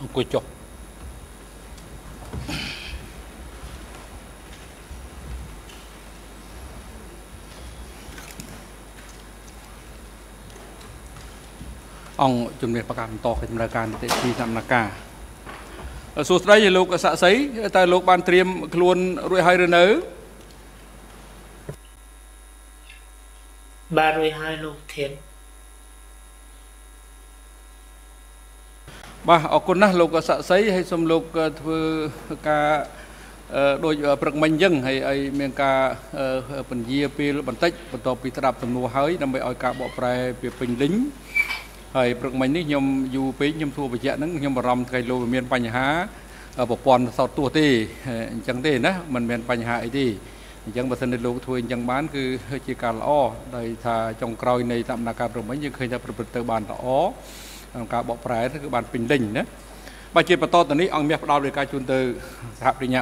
អង្គុយចុះអង្គជំនាញប្រកាសបន្តកិច្ចដំណើរការនីតិវិធីសំណាការសួស្តីលោកស័ក្តិសិទ្ធិតើលោកបានត្រៀមខ្លួនរួចហើយឬនៅបាទរួចហើយលោកធាន បាទអរគុណណាស់លោកស័ក្តិសិទ្ធិហើយសូមលោកធ្វើការដូចព្រឹកមិញអញ្ចឹងហើយឲ្យមានការពន្យាពេលបន្តិចបន្ទាប់ពីស្ដាប់សំណួរហើយដើម្បីឲ្យការបកប្រែវាពេញលេញហើយព្រឹកមិញនេះខ្ញុំយូរពេកខ្ញុំសួរបញ្ជាក់ហ្នឹងខ្ញុំបារម្ភថ្ងៃលោកមានបញ្ហាប្រព័ន្ធសោតទោះទេអញ្ចឹងទេណាมันមានបញ្ហាអីទេអញ្ចឹងបើសិនជាលោកធ្វើអញ្ចឹងបានគឺជាការល្អដោយថាចុងក្រោយនៃដំណាក់កាលព្រឹកមិញយើងឃើញថាប្រព្រឹត្តទៅបានល្អ ក្នុងការបកប្រែគឺបានពេញលេញណាបើជាបន្តទៅនេះអង្គមាសផ្ដល់ដោយការជូនទៅសហប្រញ្ញា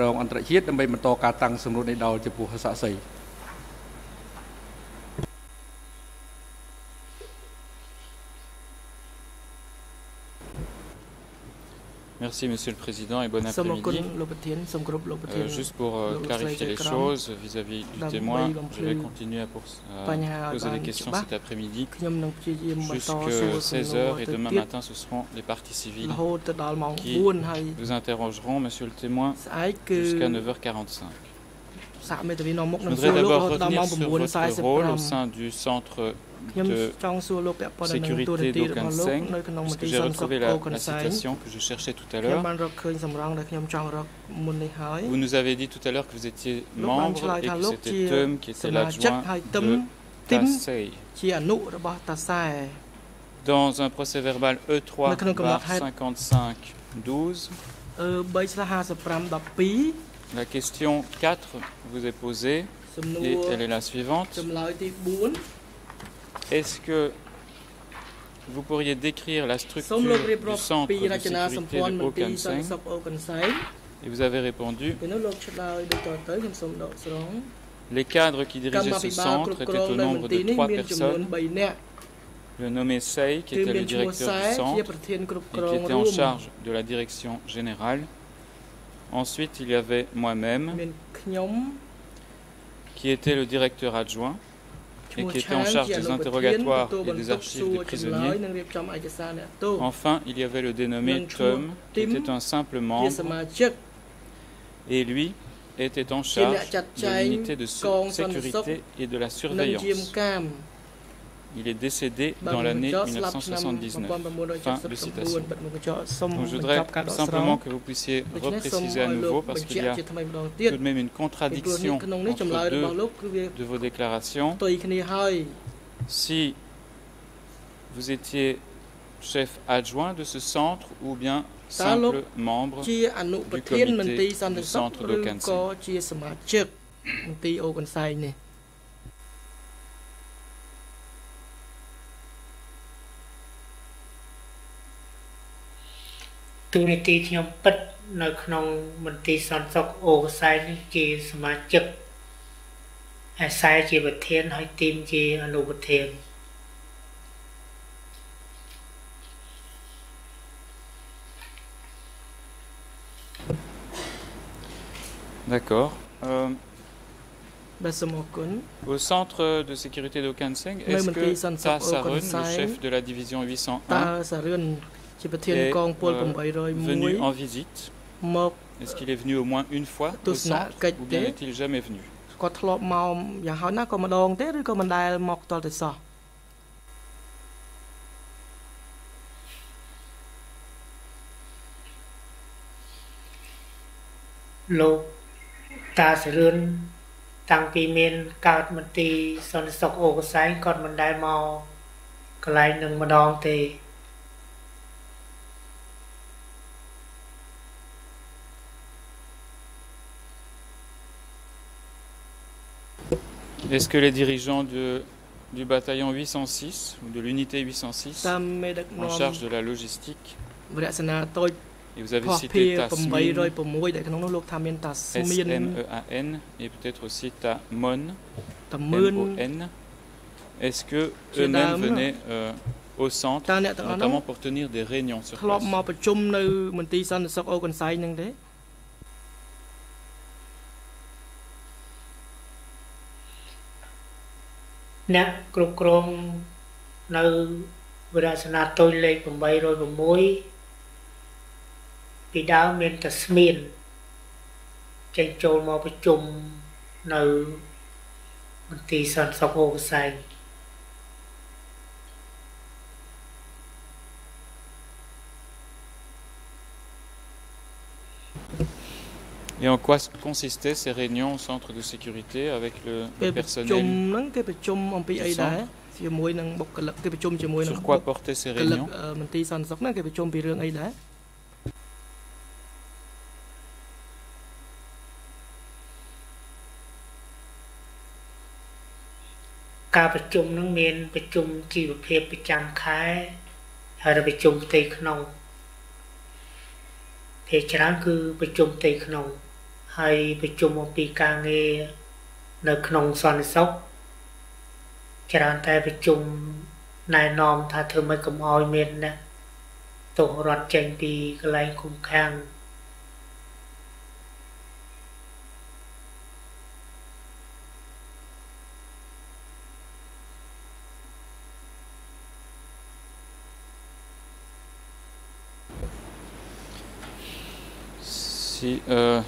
រងអន្តរជាតិដើម្បីបន្តការតាំងសម្រួលនេះដល់ចំពោះសាក់សី Merci Monsieur le Président et bon après-midi. Euh, juste pour euh, clarifier les choses vis-à-vis du témoin, je vais continuer à, à poser des questions cet après-midi. Jusqu'à 16h et demain matin ce seront les parties civiles qui vous interrogeront Monsieur le témoin jusqu'à 9h45. Je voudrais d'abord revenir sur votre rôle au sein du centre de sécurité parce que j'ai retrouvé la, la citation que je cherchais tout à l'heure. Vous nous avez dit tout à l'heure que vous étiez membre et que c'était qui était l'adjoint de Tassei. Dans un procès verbal E3 55 12, la question 4 vous est posée et elle est la suivante. Est-ce que vous pourriez décrire la structure du centre de sécurité de Okanseng Et vous avez répondu. Les cadres qui dirigeaient ce centre étaient au nombre de trois personnes. Le nommé Sei, qui était le directeur du centre et qui était en charge de la direction générale. Ensuite, il y avait moi-même, qui était le directeur adjoint et qui était en charge des interrogatoires et des archives des prisonniers. Enfin, il y avait le dénommé Tom, qui était un simple membre, et lui était en charge de l'unité de sécurité et de la surveillance. Il est décédé dans l'année 1979. Fin de citation. Donc, je voudrais simplement que vous puissiez repréciser à nouveau parce qu'il y a tout de même une contradiction entre deux de vos déclarations. Si vous étiez chef adjoint de ce centre ou bien simple membre du comité du centre de ទូនីតិខ្ញុំពិតនៅក្នុងមន្ទីរសន្តិសុខអូកសែននេះជាសមាជិកអាសែជាប្រធានហើយទីមជាអនុប្រធាន D'accord. Euh, au centre de sécurité de Kanseng, est-ce que Ta Sarun, le chef de la division 801, est euh, venu en visite Est-ce qu'il est venu au moins une fois au centre ou bien n'est-il jamais venu គាត់ធ្លាប់មកយ៉ាងហោចណាស់ក៏ម្ដងទេឬក៏មិនដែលមកតទៅសោះ លោកតាសរឿនតាំងពីមានកើតមន្ទីរសន្តិសុខអូកសែងគាត់មិនដែលមកកន្លែងនឹងម្ដងទេ Est-ce que les dirigeants de, du bataillon 806 ou de l'unité 806 en charge de la logistique et vous avez cité Tasmin, S-M-E-A-N et peut-être aussi Tamon, M-O-N. Est-ce que eux-mêmes venaient euh, au centre, notamment pour tenir des réunions sur place? អូកន្សែងហ្នឹងទេអ្នកគ្រប់គ្រងនៅវិរាសនាទុយលេខ806ពីដើមមានតែស្មៀនចេញចូលមកប្រជុំនៅមន្ទីរសន្តិសុខអូកសែង Et en quoi consistaient ces réunions au centre de sécurité avec le, le personnel Sur quoi portaient ces réunions មន្ទីរសន្តិសុខហ្នឹងគេប្រជុំពីរឿងអីដែរ ការប្រជុំនឹងមានប្រជុំជីវភាពប្រចាំខែហើយប្រជុំផ្ទៃក្នុងភាគច្រើនគឺប្រជុំផ្ទៃក្នុង ហើយប្រជុំអំពីការងារនៅក្នុងសន្តិសុខច្រើនតែប្រជុំណែនាំថាធ្វើម៉េចកុំឲ្យមានអ្នកទោសរត់ចេញពីកន្លែងគុំខាំង Si, euh,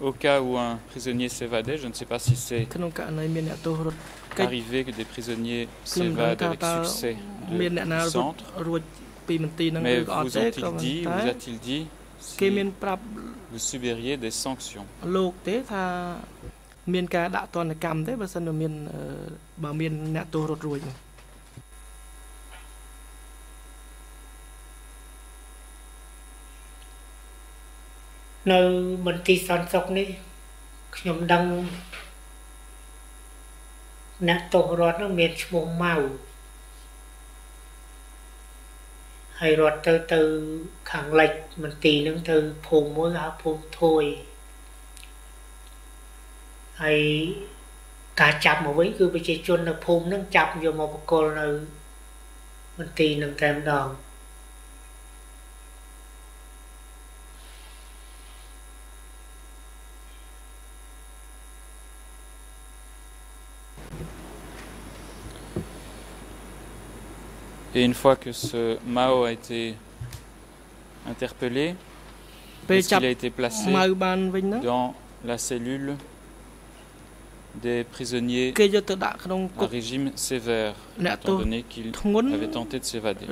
au cas où un prisonnier s'évadait, je ne sais pas si c'est arrivé que des prisonniers s'évadent avec succès du centre. Mais vous ont-il dit, vous a-t-il dit si vous subiriez des sanctions មានការដាក់ទណ្ឌកម្មទេបើសិនមានបើមានអ្នកទោសរត់រួចនោះ នៅមន្ទីរសន្តិសុខនេះខ្ញុំដឹងអ្នកទោសរដ្ឋនោះមានឈ្មោះម៉ៅហើយរត់ទៅទៅខាងលិចមន្ទីរនឹងទៅភូមិមួយហៅភូមិធួយហើយការចាប់មកវិញគឺប្រជាជននៅភូមិនឹងចាប់យកមកបកគលនៅមន្ទីរនឹងតែម្ដង Et une fois que ce Mao a été interpellé, est-ce qu'il a été placé dans la cellule des prisonniers à régime sévère, étant donné qu'il avait tenté de s'évader.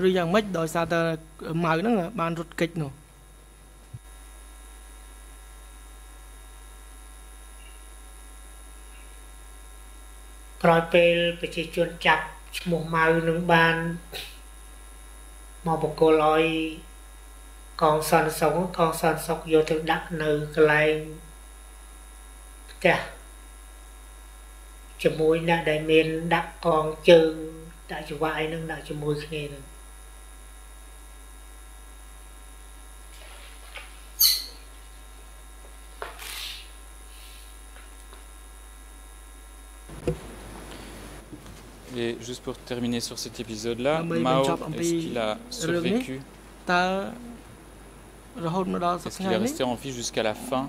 មោះម៉ៅនឹងបានមកបកគលឲ្យកងសន្តិសុខកងសន្តិសុខយកទៅដាក់នៅកន្លែងផ្ទះជាមួយអ្នកដែលមានដាក់កងជើងដាក់ច្វាយនឹងដាក់ជាមួយគ្នានឹង Et juste pour terminer sur cet épisode-là, Mao, est-ce qu'il a survécu Est-ce qu'il est resté en vie jusqu'à la fin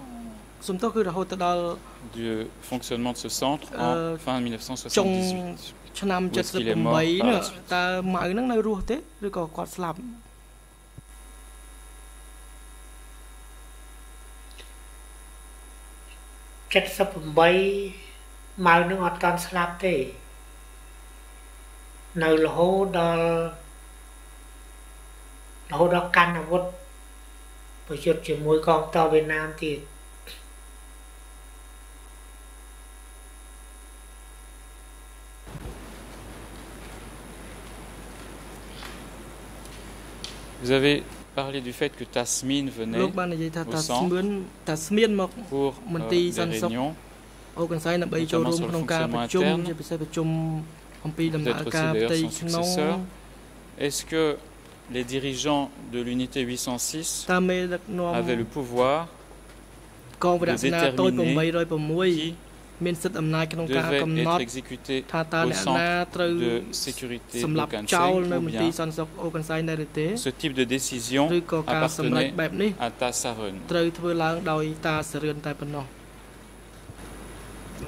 du fonctionnement de ce centre en fin 1978 Ou est-ce qu'il est mort par la suite 78ម៉ៅនឹងអត់តាន់ស្លាប់ទេ នៅរហូតដល់រហូតដល់កាន់អាវុធប្រយុទ្ធជាមួយកងទ័ពវៀតណាមទៀត Vous avez parlé du fait que Tasmin venait au centre pour euh, des réunions, notamment sur le fonctionnement interne. Peut-être aussi d'ailleurs son successeur. Est-ce que les dirigeants de l'unité 806 avaient le pouvoir de déterminer qui មានសិទ្ធិអំណាចក្នុងការកំណត់ថាតើអ្នកណាត្រូវសម្រាប់ចោលនៅមន្ទីរសន្តិសុខអូកាំងសៃនៅឬទេ Ce type de décision ឬក៏ការសម្រេចបែបនេះ à Ta Saron ត្រូវធ្វើឡើងដោយតាសរឿនតែប៉ុណ្ណោះ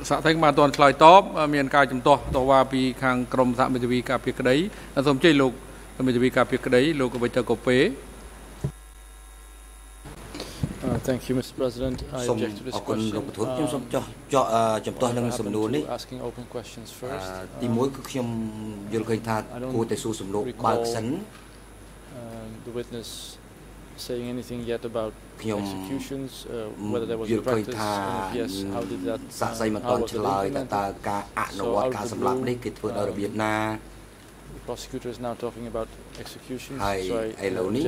សាក់ថេងបានទាន់ឆ្លើយតបមានការជំទាស់តវ៉ាពីខាងក្រមសហមិត្តវិការពារក្តីសូមជ័យលោកសហមិត្តវិការពារក្តីលោកវិទកូពេ Thank you Mr President I object to this question លោកប្រធានខ្ញុំសូមចោះចោះចំទាស់នឹងសំណួរនេះ asking open questions first ទីមួយគឺខ្ញុំយល់ឃើញថាគួរតែសួរសំណួរបើកសិន the witness saying anything yet about ខ្ញុំ executions uh, whether there was យល់ឃើញថា yes how did that សាក់សីមិនទាន់ឆ្លើយថាតើការអនុវត្តការសម្លាប់នេះគេធ្វើដោយរបៀបណា prosecutor is now talking about executions ហើយឥឡូវនេះ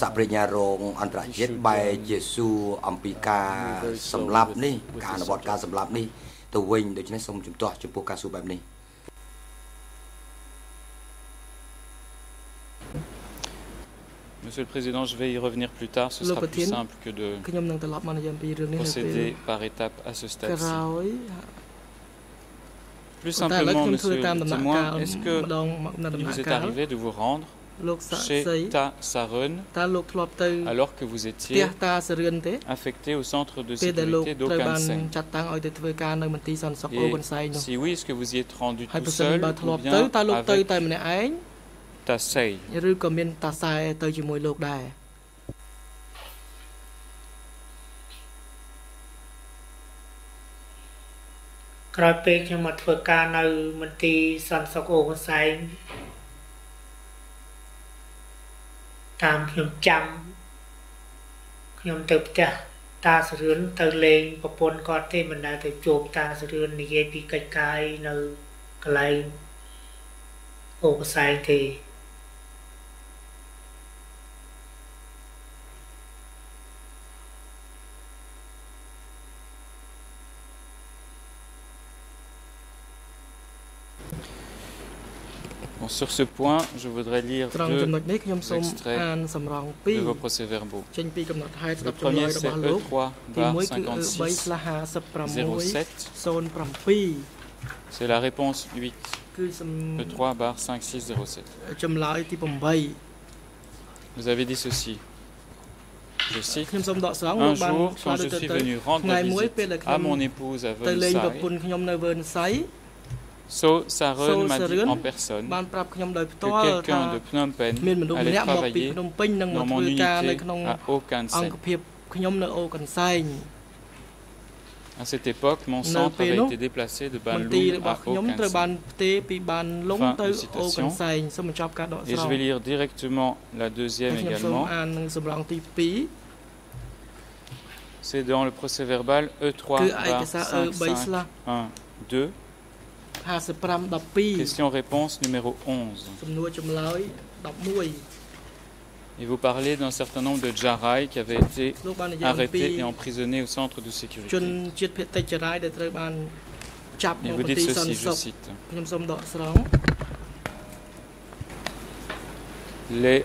សាប្រញ្ញារងអន្តរជាតិបែរជាសួរអំពីការសម្លាប់នេះការអនុវត្តការសម្លាប់នេះទៅវិញដូច្នេះសូមជំទាស់ចំពោះការសួរបែបនេះ Monsieur le Président, je vais y revenir plus tard. Ce sera plus simple que de procéder par étapes à ce stade-ci. Plus simplement, Monsieur le témoin, est-ce que il vous est arrivé de vous rendre chez Ta Saron alors que vous étiez affecté au centre de sécurité d'Okanseng Et si oui, est-ce que vous y êtes rendu tout seul ou bien avec តាស័យឬក៏មានតាសែទៅជាមួយលោកដែរក្រោយពេលខ្ញុំមកធ្វើការនៅមន្ទីរសន្តិសុខអូកសែងតាមខ្ញុំចាំខ្ញុំទៅផ្ទះតាសរឿនទៅលេងប្រពន្ធគាត់ទេមិនដែលទៅជួបតាសរឿននិយាយពីកិច្ចការនៅកន្លែងអូកសែងទេ Bon, sur ce point, je voudrais lire deux extraits de vos procès-verbaux. Le premier, c'est E3 bar 56 07. C'est la réponse 8. E3 bar 5607. Vous avez dit ceci. Je cite, un jour, quand je suis venu rendre visite à mon épouse à Versailles, So Saron m'a dit en personne que quelqu'un de Phnom Penh allait travailler dans mon unité à. À cette époque, mon centre avait été déplacé de Banlung à Okansen. Fin de citation. Et je vais lire directement la deuxième également. C'est dans le procès verbal E3 5, 1 2 Question-réponse numéro 11. Et vous parlez d'un certain nombre de Djarai qui avaient été arrêtés et emprisonnés au centre de sécurité. Et vous dites ceci, je cite. Les...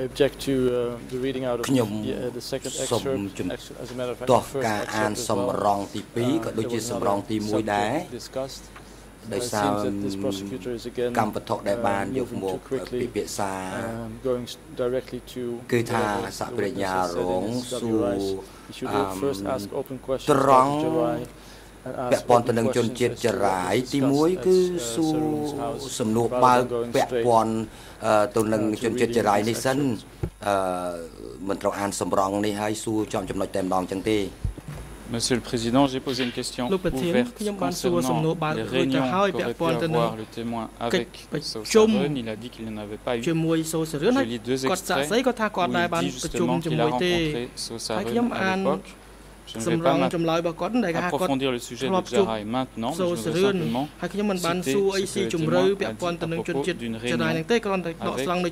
object to uh, the reading out of the, uh, the second excerpt as a matter of fact តោះការអានសំរងទី2ក៏ដូចជាសំរងទី1ដែរដោយសារកម្មវត្ថុដែលបានយកមកពិភាក្សាគឺថាសប្រញ្ញារងសួរត្រង់ ពាក់ព័ន្ធទៅនឹងជនជាតិចរាយទី1គឺសួរសំណួរបើកពាក់ព័ន្ធទៅនឹងជនជាតិចរាយនេះសិនអឺមិនត្រូវអានសម្រងនេះហើយសួរចំចំណុចតែម្ដងចឹងទេ Monsieur le Président, j'ai posé une question ouverte concernant les réunions qu'aurait pu avoir le témoin avec Sausaron. Il a dit qu'il n'y en avait pas eu. Je lis deux extraits où il dit justement qu'il a rencontré Sausaron à l'époque. Je ne vais pas approfondir le sujet de Jarai maintenant, mais je veux simplement citer ce que le témoin a dit à propos d'une réunion avec Ta Saron.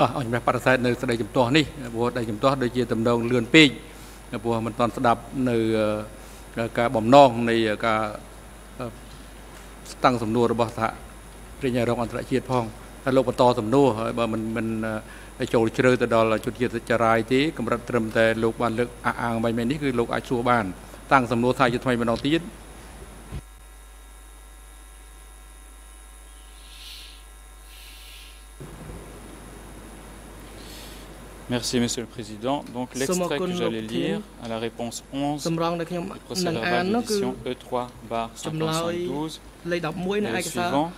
បាទអញ្ចឹងបដិសេធនៅស្ដីចំទាស់នេះព្រោះស្ដីចំទាស់ដូចជាតំណងលឿនពេកព្រោះមិនតាន់ស្ដាប់នៅការបំណងនៃការតាំងសំណួររបស់សហប្រញ្ញារងអន្តរជាតិផងហើយ លោកបន្តសំណួរហើយបើមិនមិនចូលជ្រៅទៅដល់ជនជាតិចរាយទេកម្រិតត្រឹមតែលោកបានលើកអះអាងមិនមែននេះគឺលោកអាចសួរបានតាំងសំណួរថាជាថ្មីម្ដងទៀត Merci, Monsieur le Président. Donc, l'extrait que j'allais lire à la réponse 11 du procès verbal d'édition E3 bar 512 est le suivant.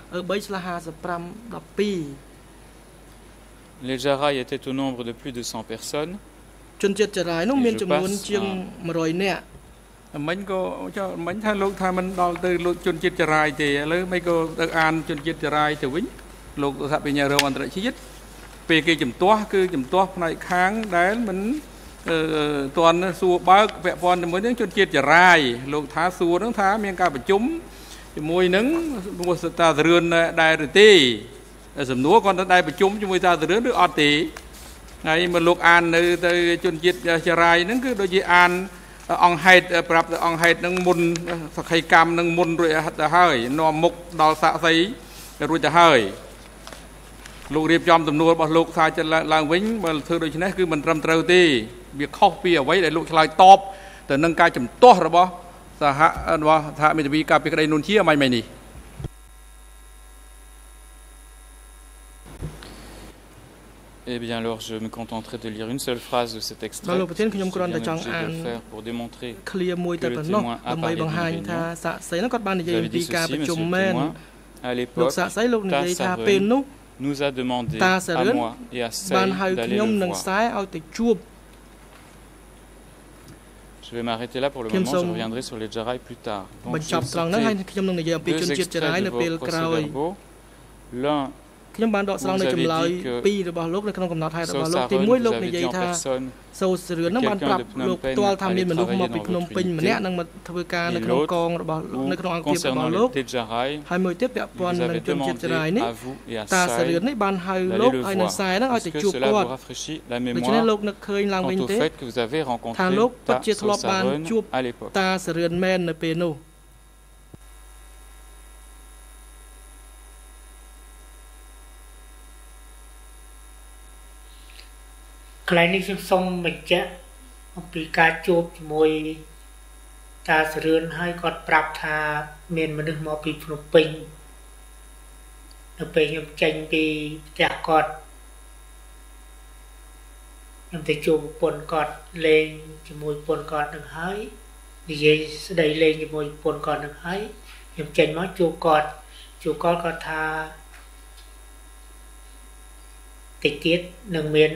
Les Jaraï étaient au nombre de plus de 100 personnes. ជនជាតិចរាយនោះមានចំនួនជាង100នាក់មិញក៏ចុះមិញថាលោកថាមិនដល់ទៅលោកជនជាតិចរាយទេឥឡូវមិនក៏ទៅអានជនជាតិចរាយទៅវិញលោកសហបញ្ញារងអន្តរជាតិ ពេលគេជំទាស់គឺជំទាស់ផ្នែកខាងដែលមិនតន់សួរបើកពាក់ព័ន្ធជាមួយនឹងជនជាតិចរាយលោកថាសួរនឹងថាមានការប្រជុំជាមួយនឹងមុសតាសរឿនដែរឬទេសំណួរគាត់ទៅដែរប្រជុំជាមួយតាសរឿនឬអត់ទេហើយមកលោកអាននៅទៅជនជាតិចរាយហ្នឹងគឺដូចជាអានអង្គហេតុប្រាប់អង្គហេតុនឹងមុនសក្ខីកម្មនឹងមុនរួចទៅហើយនាំមុខដល់សាក់សីរួចទៅហើយ លោករៀបចំទំនួលរបស់លោកថាចិត្តឡើងវិញបើធ្វើដូច្នេះគឺមិនត្រឹមត្រូវទេវាខុសពីអ្វីដែលលោកឆ្លើយតបទៅនឹងការជំទាស់របស់សហរបស់សហមេធាវីការពីក្តីនួនជាមិនមិននេះ Eh bien alors je me contenterai de lire une seule phrase de cet extrait. លោកប្រធានខ្ញុំគ្រាន់តែចង់អាន pour démontrer ឃ្លាមួយតែប៉ុណ្ណោះដើម្បីបង្ហាញថាសាក់សីនោះគាត់បាននិយាយអំពីការប្រជុំមែនលោកសាក់សីលោកនិយាយថាពេលនោះ nous a demandé à moi et à Sey d'aller le voir. Je vais m'arrêter là pour le moment, je reviendrai sur les Jarai plus tard. Donc, je deux extraits de vos procès-verbaux. L'un ខ្ញុំបានដកស្រង់នៅចម្លើយពីររបស់លោកនៅក្នុងកំណត់ហេតុរបស់លោកទី1លោកនិយាយថាសូសរឿននឹងបានប្រាប់លោកផ្ទាល់ថាមានមនុស្សមកពីភ្នំពេញម្នាក់នឹងមកធ្វើការនៅក្នុងកងរបស់នៅក្នុងអង្គភាពរបស់លោកហើយមួយទៀតពាក់ព័ន្ធនឹងជនជាតិចរាយនេះតាសរឿននេះបានហៅលោកហើយនៅខ្សែហ្នឹងឲ្យទៅជួបគាត់ដូច្នេះលោកនឹកឃើញឡើងវិញទេថាលោកពិតជាធ្លាប់បានជួបតាសរឿនមែននៅពេលនោះ ន្លែងនេះខ្ញុំសូមបញ្ជាក់អំពីការជួបជាមួយតាសរឿនហើយគាត់ប្រាប់ថាមានមនុស្សមកពីភ្នំពេញនៅពេលខ្ញុំចេញពីផ្ទះគាត់ខ្ញុំទៅជួបប្រពន្ធគាត់លេងជាមួយប្រពន្ធគាត់នឹងហើយនិយាយស្ដីលេងជាមួយប្រពន្ធគាត់នឹងហើយខ្ញុំចេញមកជួបគាត់ជួបគាត់គាត់ថាតិចទៀតនឹងមាន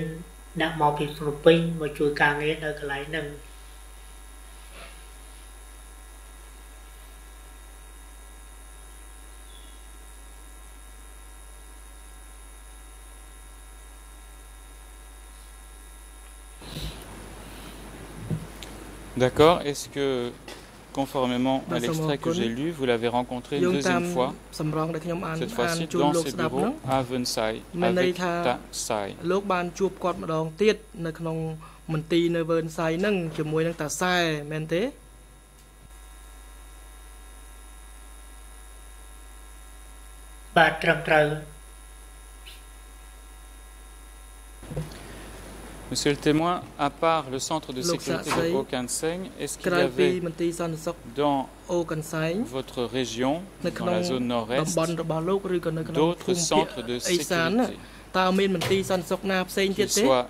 អ្នកមកពីភ្នំពេញមកជួយការងារនៅកន្លែងហ្នឹង D'accord. Est-ce que conformément à l'extrait que j'ai lu, vous l'avez rencontré une deuxième fois, cette fois-ci dans ses bureaux à Versailles avec Ta Sai. លោកបានជួបគាត់ម្ដងទៀតនៅក្នុងមន្ទីរនៅ Versailles ហ្នឹងជាមួយនឹងតាសែមែនទេបាទត្រឹមត្រូវ Monsieur le témoin, à part le centre de sécurité de Okanseng, est-ce qu'il y avait dans votre région, dans la zone nord-est, d'autres centres de sécurité, qu'ils soient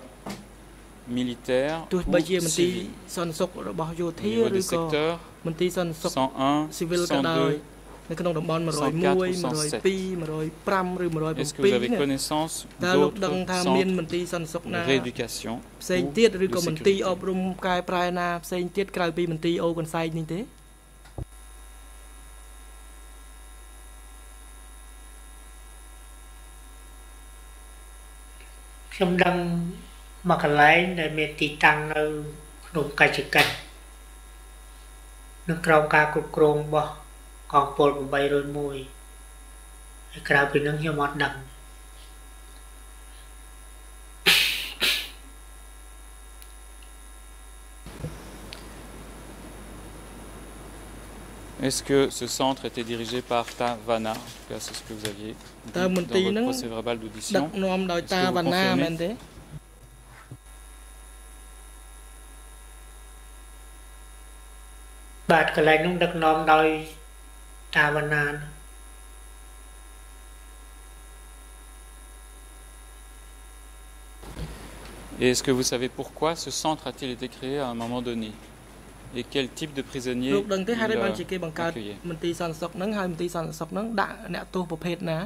militaires ou civils, au niveau des secteurs 101, 102, នៅក្នុងតំបន់101 102 105ឬ107 Est-ce que vous avez connaissance d'autres មានមន្ទីរសន្តិសុខណា rééducation ផ្សេងទៀតឬក៏មន្ទីរអប់រំកែប្រែណាផ្សេងទៀតក្រៅពីមន្ទីរអូកន្សែងនេះទេខ្ញុំដឹងមកកន្លែងដែលមានទីតាំងនៅក្នុងកច្ចកិច្ចនិងក្រោមការគ្រប់គ្រងរបស់ កងពល801ហើយក្រៅពីនឹងខ្ញុំអត់ដឹង Est-ce Est-ce que ce centre était dirigé par Tavana En tout cas, c'est ce que vous aviez dit dans votre procès verbal d'audition. Est-ce que vous confirmez បាទកន្លែងនោះដឹកនាំដោយ តាវណ្ណា Et est-ce que vous savez pourquoi ce centre a-t-il été créé à un moment donné Et quel type de prisonniers il accueillait មន្ទីរសន្តិសុខហ្នឹងហើយមន្ទីរសន្តិសុខហ្នឹងដាក់អ្នកទោសប្រភេទណា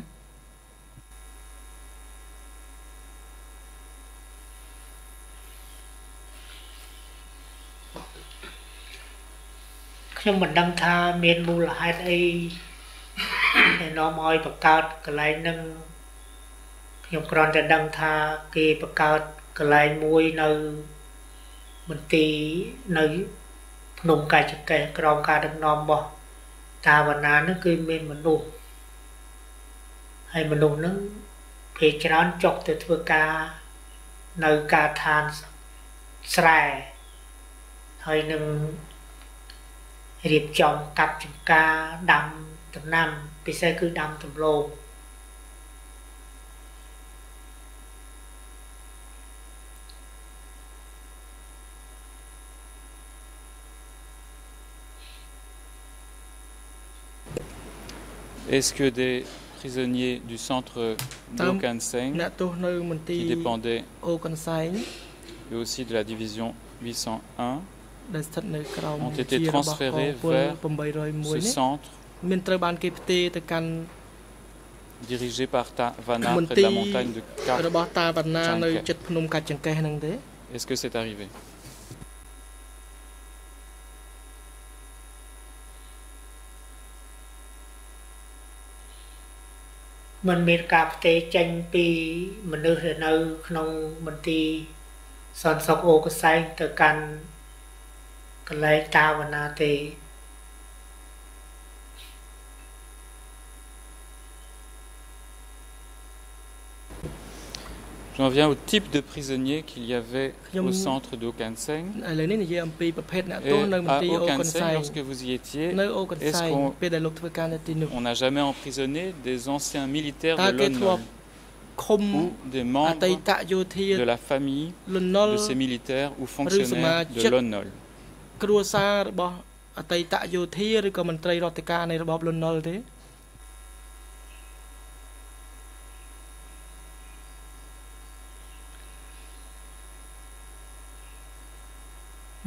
ខ្ញុំមិនដឹងថាមានមូលហេតុអីដែលនាំឲ្យបង្កើតកន្លែងហ្នឹងខ្ញុំគ្រាន់តែដឹងថាគេបង្កើតកន្លែងមួយនៅមន្ទីរនៅភ្នំកាយចកេះក្រោមការដឹកនាំរបស់តាវណ្ណានឹងគឺមានមនុស្សហើយមនុស្សនឹងគេច្រើនចុកទៅធ្វើការនៅការឋានស្រែហើយនឹង រៀបចំកាប់ចំការដាំដំណាំពិសេសគឺដាំដំឡូងអេស que des prisonniers du centre d'Okanseng qui dépendaient et aussi de la division 801ont été transférés vers ce centre dirigé par Tavana près de la montagne de Kachanke. Est-ce que c'est arrivé มันមានការផ្ទេរចេញពីមនុស្សដែលនៅ ក្នុងមន្ទីរសន្តិសុខអូកសែងទៅកាន់ កន្លែងតាវណាទេ J'en viens au type de prisonniers qu'il y avait au centre de Okanseng. Et à Okanseng, lorsque vous y étiez, est-ce qu'on n'a jamais emprisonné des anciens militaires de l'ONU ou des membres de la famille de ces militaires ou fonctionnaires de l'ONU គ្រួសាររបស់អតីតយោធាឬក៏មន្ត្រីរដ្ឋការនៃរបបលន់នល់ទេ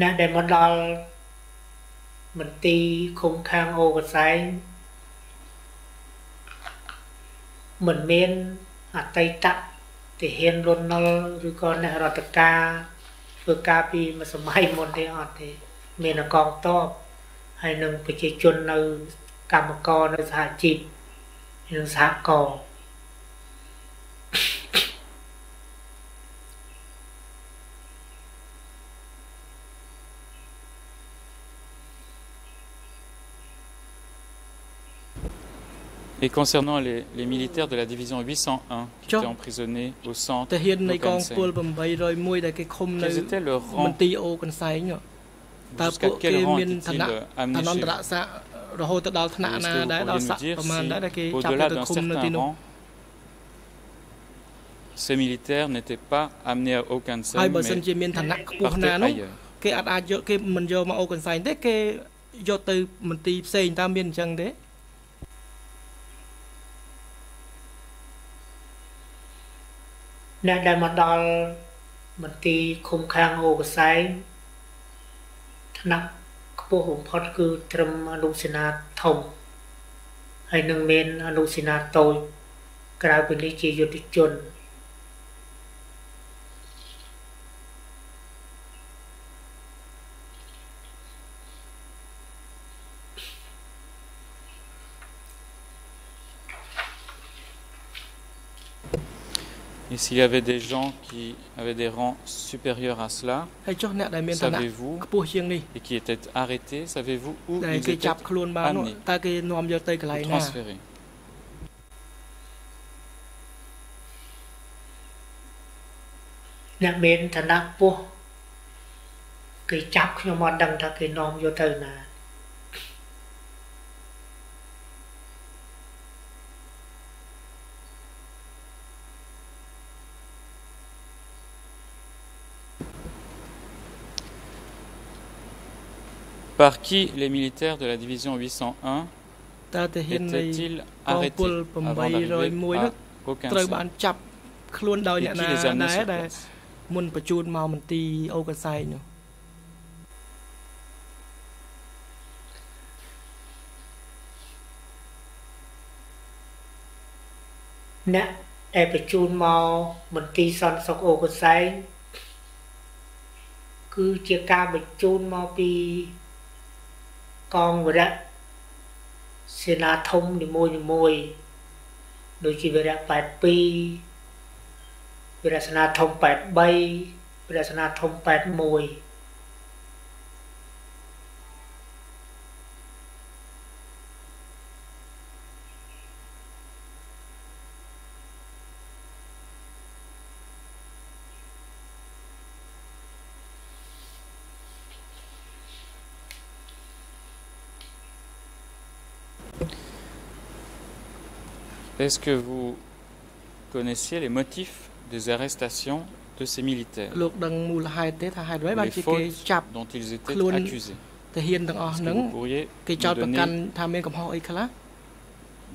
អ្នកដែលមកដល់មន្ទីរឃុំខាងអូកសែងមិនមានអតីតទាហានលន់នល់ឬក៏អ្នករដ្ឋការធ្វើការពីមួយសម័យមុនទេអត់ទេ មានកងតបហើយនឹងប្រជាជននៅកម្មករនៅសហជីពនិងសហគមន៍ Et concernant les, les, militaires de la division 801 qui étaient emprisonnés au centre, quels étaient leurs rangs Jusqu'à quel rang étaient-ils amenés chez Au-delà d'un certain rang, ces militaires n'étaient pas amenés à aucun sein, mais partaient ailleurs. គេអត់អាចយកគេមិនយកមកអូកន្សែងទេគេយកទៅមន្ទីរផ្សេងតាមមានអញ្ចឹងទេ អ្នកដែលមកដល់មន្ទីរឃុំខាងអូកសែង ថ្នាក់ខ្ពស់បំផុតគឺត្រឹមអនុសេនាធំហើយនឹងមានអនុសេនាតូចក្រៅពីនេះជាយុទ្ធជន s'il y avait des gens qui avaient des rangs supérieurs à cela, savez-vous, et qui étaient arrêtés, savez-vous où ils étaient amenés ou transférés par qui les militaires de la division 801 étaient-ils arrêtés avant d'arriver à aucun ត្រូវបានចាប់ខ្លួនដោយអ្នកណាដែរដែលមុនបញ្ជូនមកមន្ទីរអូកាសែងនោះ អ្នកដែលបញ្ជូនមកមន្ទីរសន្តិសុខអូកាសែងគឺជាការបញ្ជូនមកពី កងវរៈសេនាធំនីមួយនីមួយដូចជាវរៈ82វរៈសេនាធំ83វរៈសេនាធំ81 Est-ce que vous connaissiez les motifs des arrestations de ces militaires Les fautes dont ils étaient accusés. Est-ce que vous pourriez donner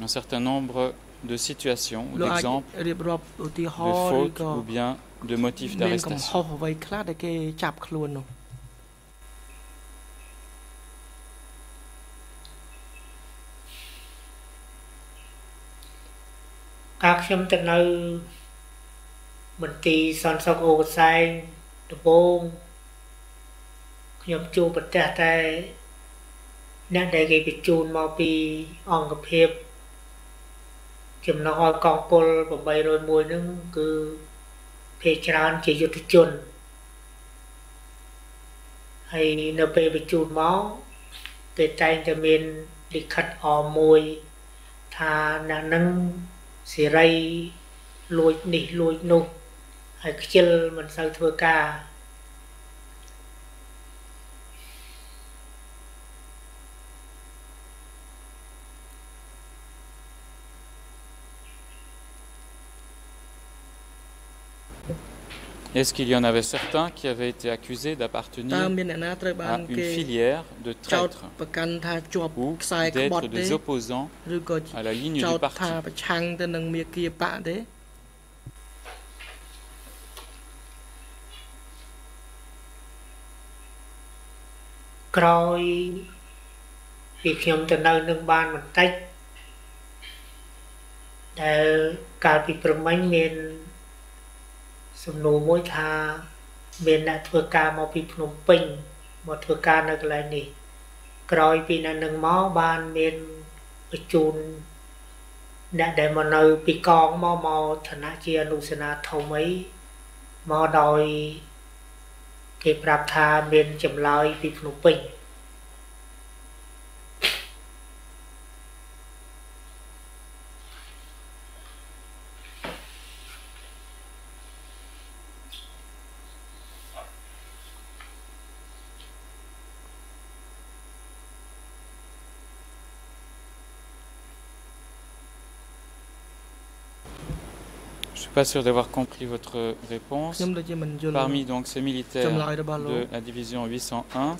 un certain nombre de situations ou d'exemples de fautes ou bien de motifs d'arrestation កាលខ្ញុំទៅនៅមន្ទីរសន្តិសុខអូកសែងដំបងខ្ញុំជួបប្រទះតែអ្នកដែលគេបញ្ជូនមកពីអង្គភាពចំណុះឲ្យកងពល801ហ្នឹងគឺភេច្រើនជាយុទ្ធជនហើយនៅពេលបញ្ជូនមកគេតែងតែមានលិខិតអមួយថាអ្នកនឹង សេរីលួចនេះលួចនោះហើយខ្ជិលមិនសូវធ្វើការ Est-ce qu'il y en avait certains qui avaient été accusés d'appartenir à une filière de traîtres ou d'être des opposants à la ligne du parti សំណួរមួយថាមានអ្នកធ្វើការមកពីភ្នំពេញមកធ្វើការនៅកន្លែងនេះក្រោយពីនៅនឹងមកបានមានបញ្ជូនអ្នកដែលមកនៅពីកងមកមកឋានៈជាអនុសេនាធំអីមកដោយគេប្រាប់ថាមានចម្លើយពីភ្នំពេញ Je ne suis pas sûr d'avoir compris votre réponse. Parmi donc ces militaires de la division 801,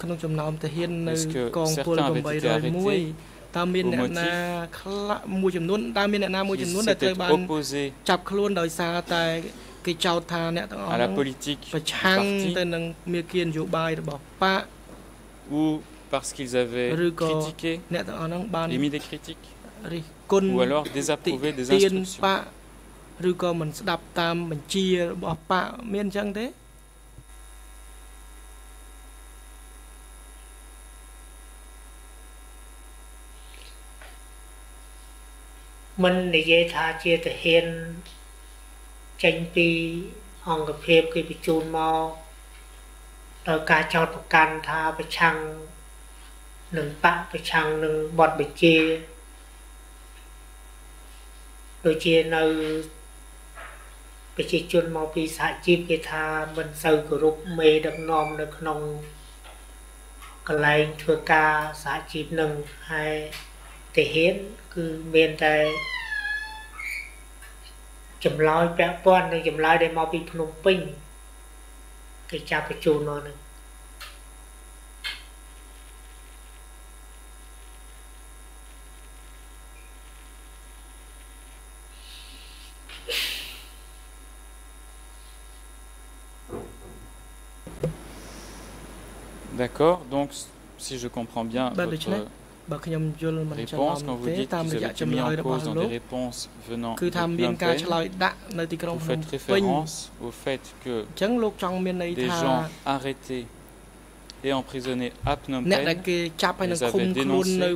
est-ce que certains avaient été arrêtés ou parce qu'ils avaient critiqué émis des critiques ou alors désapprouvé des instructions. ឬក៏មិនស្ដាប់តាមបញ្ជារបស់ប៉ាមានអញ្ចឹងទេមិននិយាយថាជាទាហានចេញពីអង្គភាពគេបញ្ជូនមកដោយការចោទប្រកាន់ថាប្រឆាំងនឹងបកប្រឆាំងនឹងបទបញ្ជាដូចជានៅ ប្រជាជនមកពីសហជីពគេថាមិនសូវគោរពមេដឹកនាំនៅក្នុងកន្លែងធ្វើការសហជីពនឹងហើយទាហានគឺមានតែចម្លើយពាក់ព័ន្ធនឹងចម្លើយដែលមកពីភ្នំពេញគេចាប់បញ្ជូនមកនឹង D'accord, donc si je comprends bien votre réponse, quand vous dites que vous avez été mis en cause dans des réponses venant de Phnom Penh, vous faites référence au fait que des gens arrêtés et emprisonnés à Phnom Penh les avaient dénoncés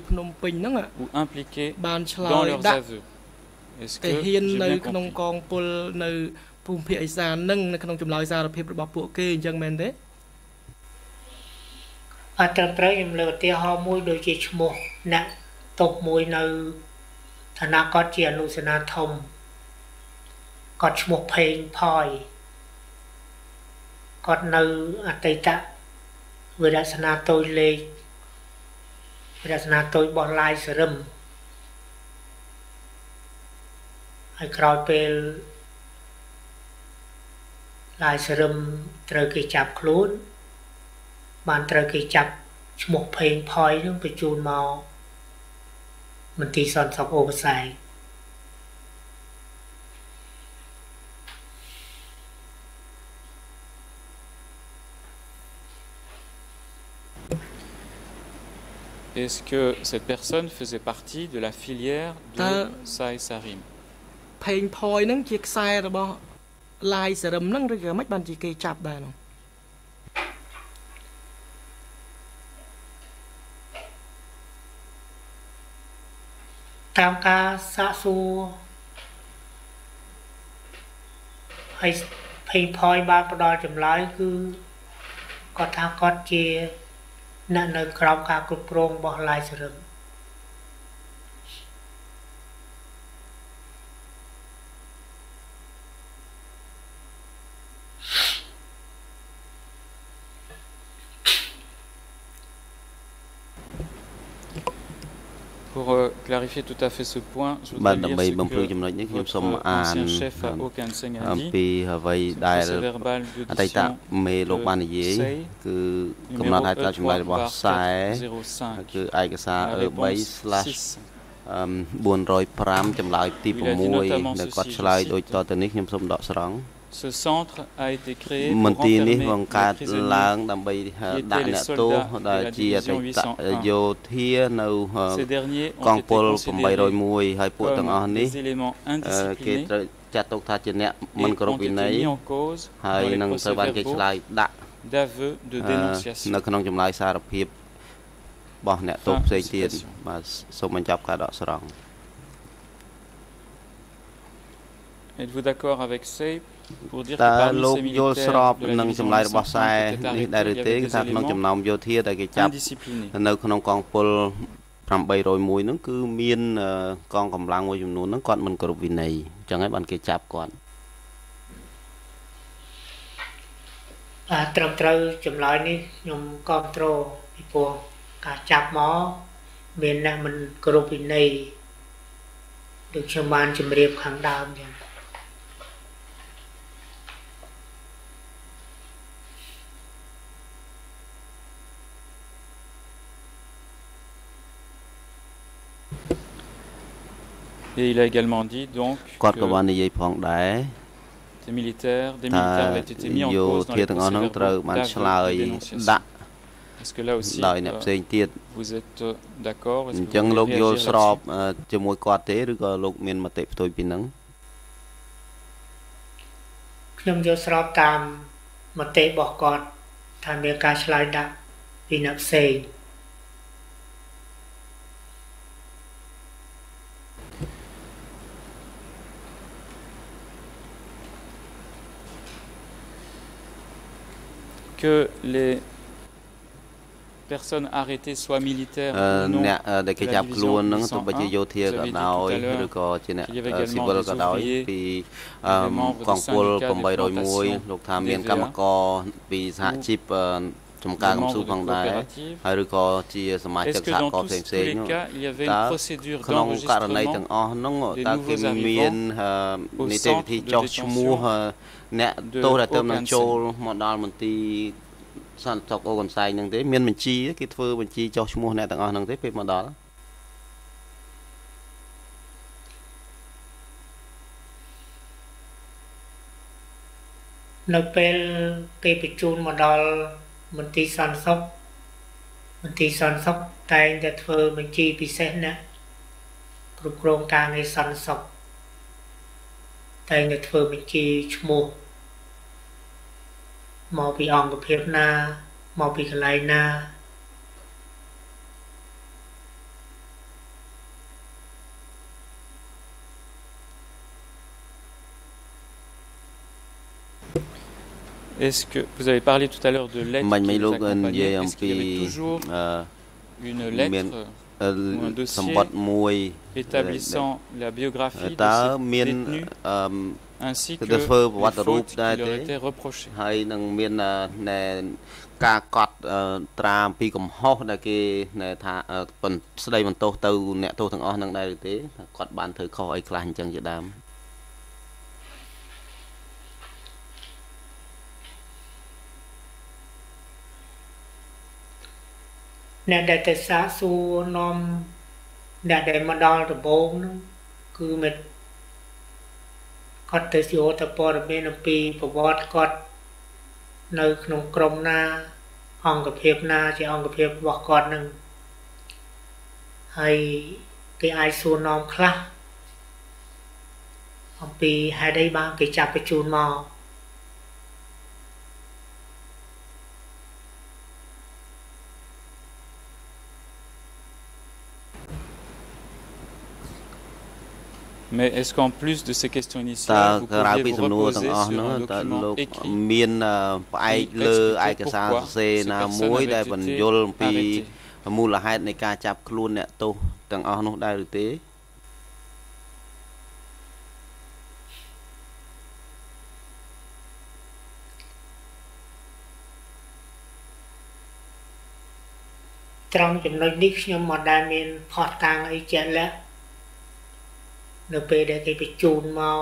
ou impliqués dans leurs aveux. Est-ce que j'ai bien compris ភូមិភាគឦសាននិងនៅក្នុងចម្លើយសារភាពរបស់ពួកគេអញ្ចឹងមែនទេ អត់ត្រឹមត្រូវខ្ញុំលើកឧទាហរណ៍មួយដូចជាឈ្មោះអ្នកតុបមួយនៅឋានៈគាត់ជាអនុសេនាធំគាត់ឈ្មោះផេងផយគាត់នៅអតីតវិរសនាតូចលេខវិរសនាតូចរបស់ឡាយសរឹមហើយក្រោយពេលឡាយសរឹមត្រូវគេចាប់ខ្លួន បានត្រូវគេចាប់ឈ្មោះភេងផយនឹងបញ្ជូនមកមន្ទីរសន្តិសុខអូបស័យ Est-ce que cette personne faisait partie de la filière de Sai Sarim ផេងផយនឹងជាខ្សែរបស់ឡាយសរឹមនឹងឬក៏មិនបានជាគេចាប់ដែរនោះ តាមការសាកសួរហើយភ័យផយបានផ្ដល់ចម្លើយគឺគាត់ថាគាត់ជាអ្នកនៅក្រោមការគ្រប់គ្រងរបស់ឡាយសរឹម Pour euh, clarifier tout à fait ce point, je voudrais lire ce que votre ancien chef à aucun Seigne a dit. ពីអ្វីដែលអតីតមេលោកបាននិយាយគឺកំណត់ហេតុការចម្លើយរបស់ខ្សែគឺឯកសារ E3/405 ចម្លើយទី6ដែលគាត់ឆ្លើយដូចតទៅនេះខ្ញុំសូមដកស្រង់ Ce centre a été créé មន្ទីរនេះបង្កើតឡើងដើម្បីដាក់អ្នកទោសដែលជាអតីតយោធានៅកងពល801ហើយពួកទាំងអស់នេះគេត្រូវចាត់ទុកថាជាអ្នកមិនគោរពវិន័យហើយនឹងត្រូវបានគេឆ្លើយដាក់នៅក្នុងចម្លើយសារភាពរបស់អ្នកទោសផ្សេងទៀតបាទសូមបញ្ចប់ការដកស្រង់ Êtes-vous d'accord avec SAPE តើលោកយល់ស្របនឹងចម្លើយរបស់ខ្សែនេះដែរឬទេគឺថាក្នុងចំណោមយោធាដែលគេចាប់នៅក្នុងកងពល801ហ្នឹងគឺមានកងកម្លាំងមួយចំនួនហ្នឹងគាត់មិនគ្រប់វិន័យអញ្ចឹងហើយបានគេចាប់គាត់បាទត្រឹមត្រូវចម្លើយនេះខ្ញុំគ្រប់គ្រងពីព្រោះការចាប់មកមានអ្នកមិនគ្រប់វិន័យដូចខ្ញុំបានជម្រាបខាងដើមអញ្ចឹង Et il a également dit donc que des militaires, des militaires avaient été mis en cause dans les procès-verbaux Est-ce que là aussi euh, vous êtes d'accord អញ្ចឹងលោកយល់ស្របជាមួយគាត់ទេឬក៏លោកមានមតិផ្ទុយពីហ្នឹងខ្ញុំយល់ស្របតាមមតិរបស់គាត់ថាមានការឆ្លើយដាក់ពីអ្នកផ្សេង que les personnes arrêtées soient militaires ou non អ្នកដែលគេចាប់ខ្លួនហ្នឹងទោះបីជាយោធាក៏ដោយឬក៏ជាអ្នកស៊ីវិលក៏ដោយពីកងពល801លោកថាមានកម្មករពីសហជីពចំការកំស៊ូផងដែរហើយឬក៏ជាសមាជិកសហគមន៍ផ្សេងផ្សេងនោះតើក្នុងករណីទាំងអស់ហ្នឹងតើគេមាននីតិវិធីចុះឈ្មោះ អ្នកទោសដែលទៅនឹងចូលមកដល់មន្ទីរសន្តិសុខអូកន្សែងហ្នឹងទេមានបញ្ជីគេធ្វើបញ្ជីចុះឈ្មោះអ្នកទាំងអស់ហ្នឹងទេពេលមកដល់នៅពេលគេបញ្ជូនមកដល់មន្ទីរសន្តិសុខមន្ទីរសន្តិសុខតែងតែធ្វើបញ្ជីពិសេសណាគ្រប់គ្រងការងារសន្តិសុខតែងតែធ្វើបញ្ជីឈ្មោះ មកពីអង្គភាពណាមកពីកន្លែងណា Est-ce que vous avez parlé tout à l'heure de lettres qui vous accompagnaient Est-ce qu'il y avait toujours une lettre ou un dossier établissant la biographie de ces détenus ainsi que les fautes qui leur étaient reprochées ហើយនឹងមានការកត់ត្រាពីកំហុសដែលគេថាស្ដីបន្ទោសទៅអ្នកទោសទាំងអស់នឹងដែរឬទេគាត់បានធ្វើខុសអីខ្លះអញ្ចឹងជាដើមអ្នកដែលទៅសាកសួរនាំអ្នកដែលមកដល់ដំបូងនោះគឺមិន គាត់ទៅយកទៅព័ត៌មានអំពីប្រវត្តិគាត់នៅក្នុងក្រុមណា អង្គភាពណាជាអង្គភាពរបស់គាត់នឹងហើយគេអាចសួរនាំខ្លះអំពីហេតុអីបានគេចាប់បញ្ជូនមក Mais est-ce qu'en plus de ces questions initiales, vous pourriez vous reposer sur un document écrit មានផ្អែកលើឯកសារសរសេរណាមួយដែលបញ្យល់ពីមូលហេតុនៃការចាប់ខ្លួនអ្នកទោសទាំងអស់នោះដែរឬទេត្រង់ចំណុចនេះខ្ញុំមិនដែលមានផុសតាំងអីជាក់លាក់ នៅពេលដែលគេបញ្ជូនមក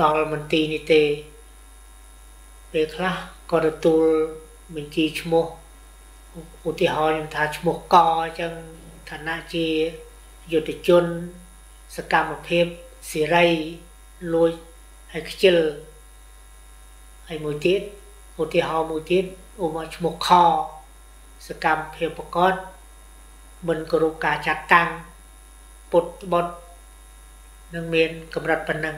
ដល់មន្ទីរនេះទេពេលខ្លះក៏ទទួលបញ្ជីឈ្មោះឧទាហរណ៍ខ្ញុំថាឈ្មោះកអញ្ចឹងឋានៈជាយុទ្ធជនសកម្មភាពសេរីលួចហើយខ្ជិលហើយមួយទៀតឧទាហរណ៍មួយទៀតឧបមាឈ្មោះខសកម្មភាពប្រកបមិនគោរពការចាត់តាំងពុតបត់ នឹងមានកម្រិតប៉ុណ្ណឹង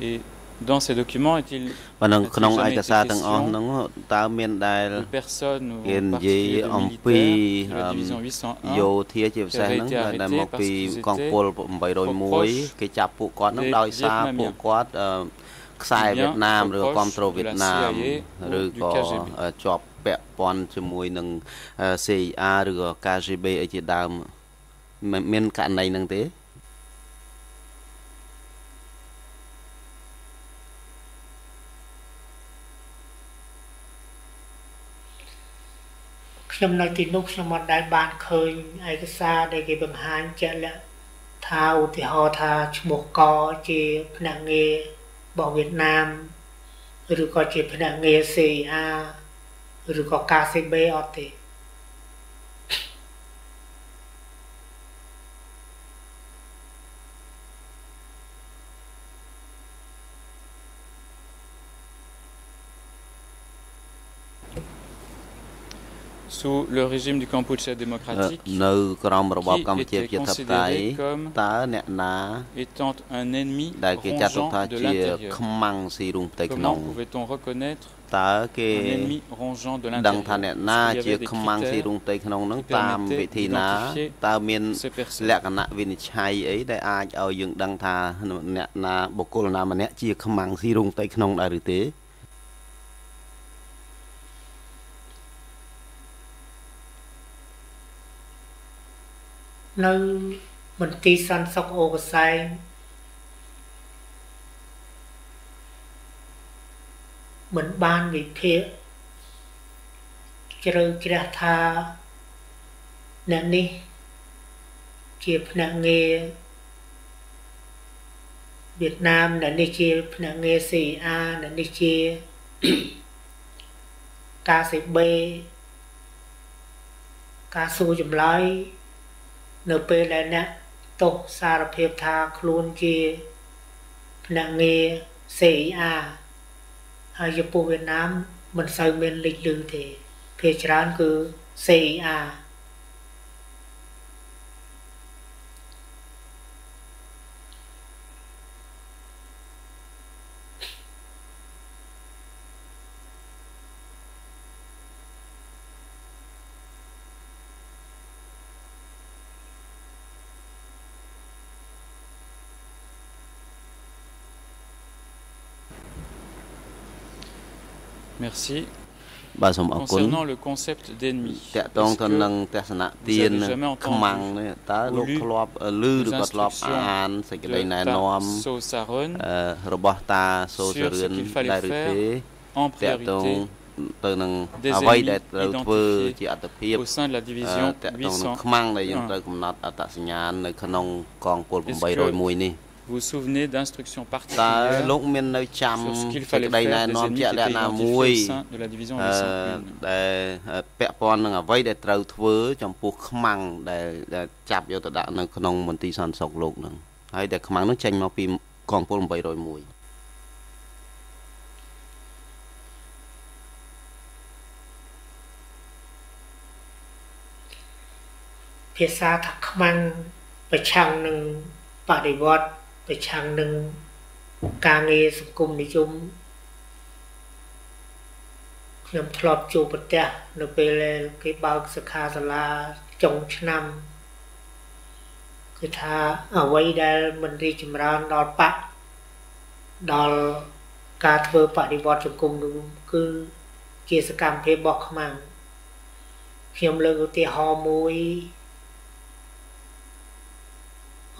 Et dans ces documents est-il បាទនៅក្នុងឯកសារទាំងអស់ហ្នឹងតើមានដែលគេនិយាយអំពីយោធាជាពិសេសហ្នឹងដែលមកពីកងពល801គេចាប់ពួកគាត់ហ្នឹងដោយសារពួកគាត់ខ្សែវៀតណាមឬគ្រប់ត្រូលវៀតណាមឬក៏ជាប់ពាក់ព័ន្ធជាមួយនឹង CIA ឬក៏ KGB អីជាដើមមានករណីហ្នឹងទេ ខ្ញុំនៅទីនោះខ្ញុំមិនដែលបានឃើញឯកសារដែលគេបង្ហាញជាក់លាក់ថាឧទាហរណ៍ថាឈ្មោះកជាភ្នាក់ងាររបស់វៀតណាមឬក៏ជាភ្នាក់ងារ CIA ឬក៏ KCB អត់ទេ។ sous le régime du Kampuchea démocratique នៅក្រោមរបបកម្ពុជាប្រជាធិបតេយ្យតើអ្នកណា étant un ennemi ដែលគេចាត់ទុកថាជាខ្មាំងស៊ីរូងផ្ទៃក្នុង pouvait-on reconnaître តើគេដឹងថាអ្នកណាជាខ្មាំងស៊ីរូងផ្ទៃក្នុងនឹងតាមវិធីណាតើមានលក្ខណៈវិនិច្ឆ័យអីដែលអាចឲ្យយើងដឹងថាអ្នកណាបុគ្គលណាម្នាក់ជាខ្មាំងស៊ីរូងផ្ទៃក្នុងដែរឬទេ នៅមន្ទីរសន្តិសុខអូកសែងមិនបានវិភាគជ្រៅជ្រះថាអ្នកនេះជាភ្នាក់ងារវៀតណាមដែលនេះជាភ្នាក់ងារ CIA ដែលនេះជាការសេបេការសួរចម្លើយ នៅពេលដែលអ្នកទោសសារភាពថាខ្លួនជាភ្នាក់ងារ CIA ហើយចំពោះវៀតណាមមិនសូវមានលេចលឺទេភាគច្រើនគឺ CIA Merci. បាទសូមអរគុណ Concernant le concept d'ennemi តកតងទៅនឹងទស្សនៈទានខ្មាំងនេះតើលោកធ្លាប់ឮឬក៏ធ្លាប់អានសេចក្តីណែនាំរបស់តាសូសរឿនដែរឬទេតកតងទៅនឹងអ្វីដែលត្រូវធ្វើជាអត្តភាព au sein de la division តកតងនឹងខ្មាំងដែលយើងត្រូវកំណត់អត្តសញ្ញាណនៅក្នុងកងពល801នេះ Vous vous souvenez d'instructions particulières តើលោកមាននៅចាំសេចក្តីណែនាំជាក់លាក់ណាមួយដែលពាក់ព័ន្ធនឹងអ្វីដែលត្រូវធ្វើចំពោះខ្មាំងដែលចាប់យកទៅដាក់នៅក្នុងមន្ទីរសន្តិសុខលោកនឹងហើយតែខ្មាំងនឹងចេញមកពីកងពល801ភាសាថាខ្មាំងប្រឆាំងនឹងបដិវត្ត ប្រឆាំងនឹងការងារសង្គមនិយមខ្ញុំធ្លាប់ជួបប្រទះនៅពេលគេបើកសិក្ខាសាលាចុងឆ្នាំគឺថាអ្វីដែលមិនរីចម្រើនដល់បកដល់ការធ្វើបដិវត្តសង្គមនោះគឺជាសកម្មភាពរបស់ខ្មាំងខ្ញុំលើកឧទាហរណ៍មួយ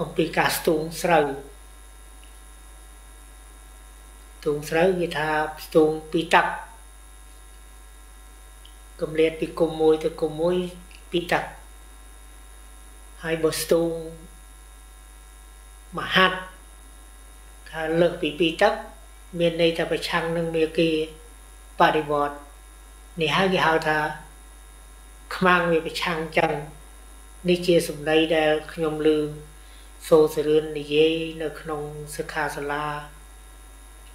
អំពីការស្ទូងស្រូវ ទូងស្រូវគេថាស្ទូងពីរទឹកកំលៀតពីគុំមួយទៅគុំមួយពីរទឹកហើយបើស្ទូងមហាត់ថាលើសពីពីរទឹក មានន័យថាប្រឆាំងនឹងមេគាបរិវត្តនេះហើយគេហៅថាខ្មាំងវាប្រឆាំងចឹងនេះជាសម្ដីដែលខ្ញុំឮសូសរឿននិយាយនៅក្នុងសិក្ខាសាលា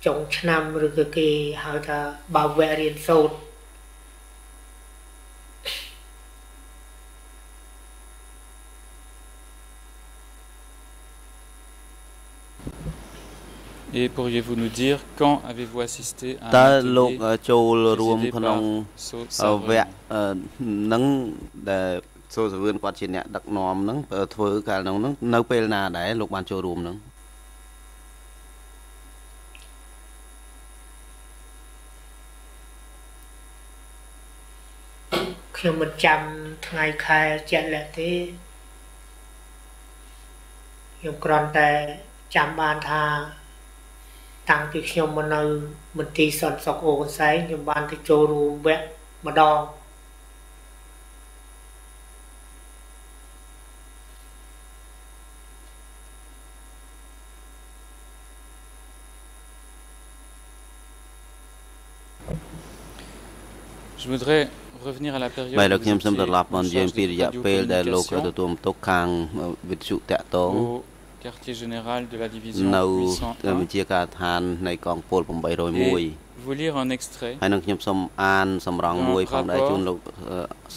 ចុងឆ្នាំឬក៏គេហៅថាបើវគ្គរៀនសូត្រ Et pourriez-vous nous dire quand avez-vous assisté à តើលោកចូលរួមក្នុងវគ្គនឹងដែលសូសវឿនគាត់ជាអ្នកដឹកនាំហ្នឹងធ្វើកាលហ្នឹងនៅពេលណាដែរលោកបានចូលរួមហ្នឹង ខ្ញុំមិនចាំថ្ងៃខែជាក់លាក់ទេខ្ញុំគ្រាន់តែចាំបានថា តាំងពីខ្ញុំមកនៅមន្ទីរសន្តិសុខអូកសែងខ្ញុំបានទៅចូលរួមវគ្គម្ដង បែរខ្ញុំសូមត្រឡប់មកនិយាយពីរយៈពេលដែលលោកទទួលបន្ទុកខាងវិទ្យុតាក់តង quartier général de la division នៅវិជាការដ្ឋាននៃកងពល801 vous lire un extrait ហើយនឹងខ្ញុំសូមអានសម្រងមួយផងដែរជូនលោក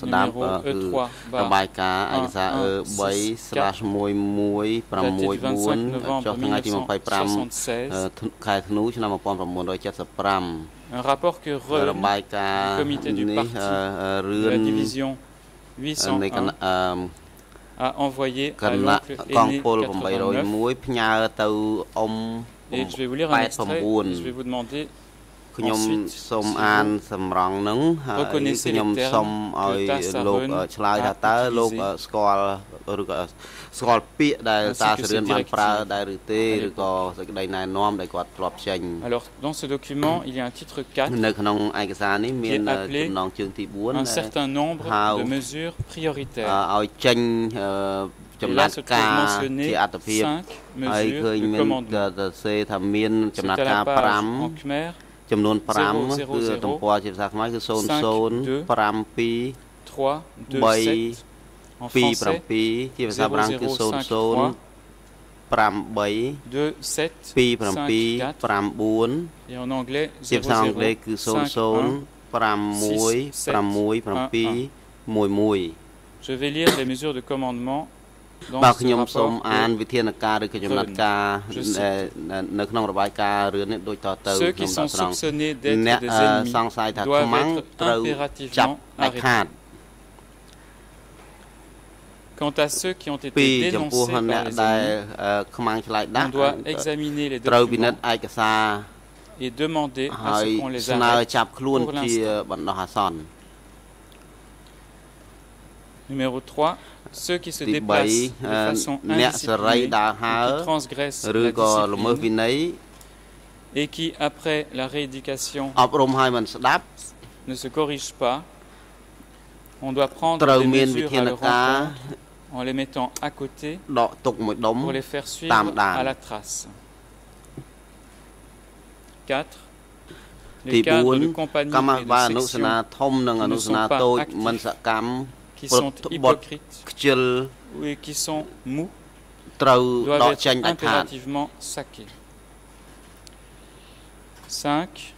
ស្ដាប់គឺរបាយការណ៍ឯកសារ E3/1164 ចុះថ្ងៃទី25ខែធ្នូឆ្នាំ1975 un rapport que REN, le comité du parti de la division 801 a envoyé à l'oncle aîné 89 et je vais vous lire un extrait et je vais vous demander ខ្ញុំសូមអានសម្រងនឹងហើយខ្ញុំសូមឲ្យលោកឆ្លើយថាតើលោកស្គាល់ ឬក៏ស្គាល់ពាក្យដែលតាសរឿនបានប្រើដែរឬទេឬក៏សេចក្តីណែនាំដែលគាត់ធ្លាប់ចេញ Alors dans ce document il y a un titre 4នៅក្នុងឯកសារនេះមានចំណងជើងទី4 un certain nombre de mesures prioritaires ឲ្យចេញចចំណាត់ការជាអត្តភាពហើយឃើញមានទៅសេថាមានចំណាត់ការ5ចំនួន5គឺទំព័រជាភាសាខ្មែរគឺ00 52 3 27ជាភាសាបារាំងគឺ00 8 2 7 2 7 9 et en anglais ជាភាសាអង់គ្លេសគឺ00 6 6 7 11 Je vais lire les mesures de commandement បាទខ្ញុំសូមអានវិធានការឬក៏ចំណាត់ការនៅក្នុងរបាយការណ៍រឿងនេះដូចតទៅខ្ញុំបាទត្រង់អ្នកសង្ស័យថាខ្មាំងត្រូវចាប់ដាច់ខាត Quant à ceux qui ont été dénoncés par les ennemis, on doit examiner les documents et demander à ce qu'on les arrête pour l'instant. Numéro 3. Ceux qui se déplacent de façon indisciplinée, qui transgressent la discipline et qui, après la rééducation, ne se corrigent pas, on doit prendre des mesures à leur encontre en les mettant à côté pour les faire suivre à la trace. 4. Les cadres de compagnie et de section qui sont hypocrites et qui sont mous doivent être impérativement saqués. 5.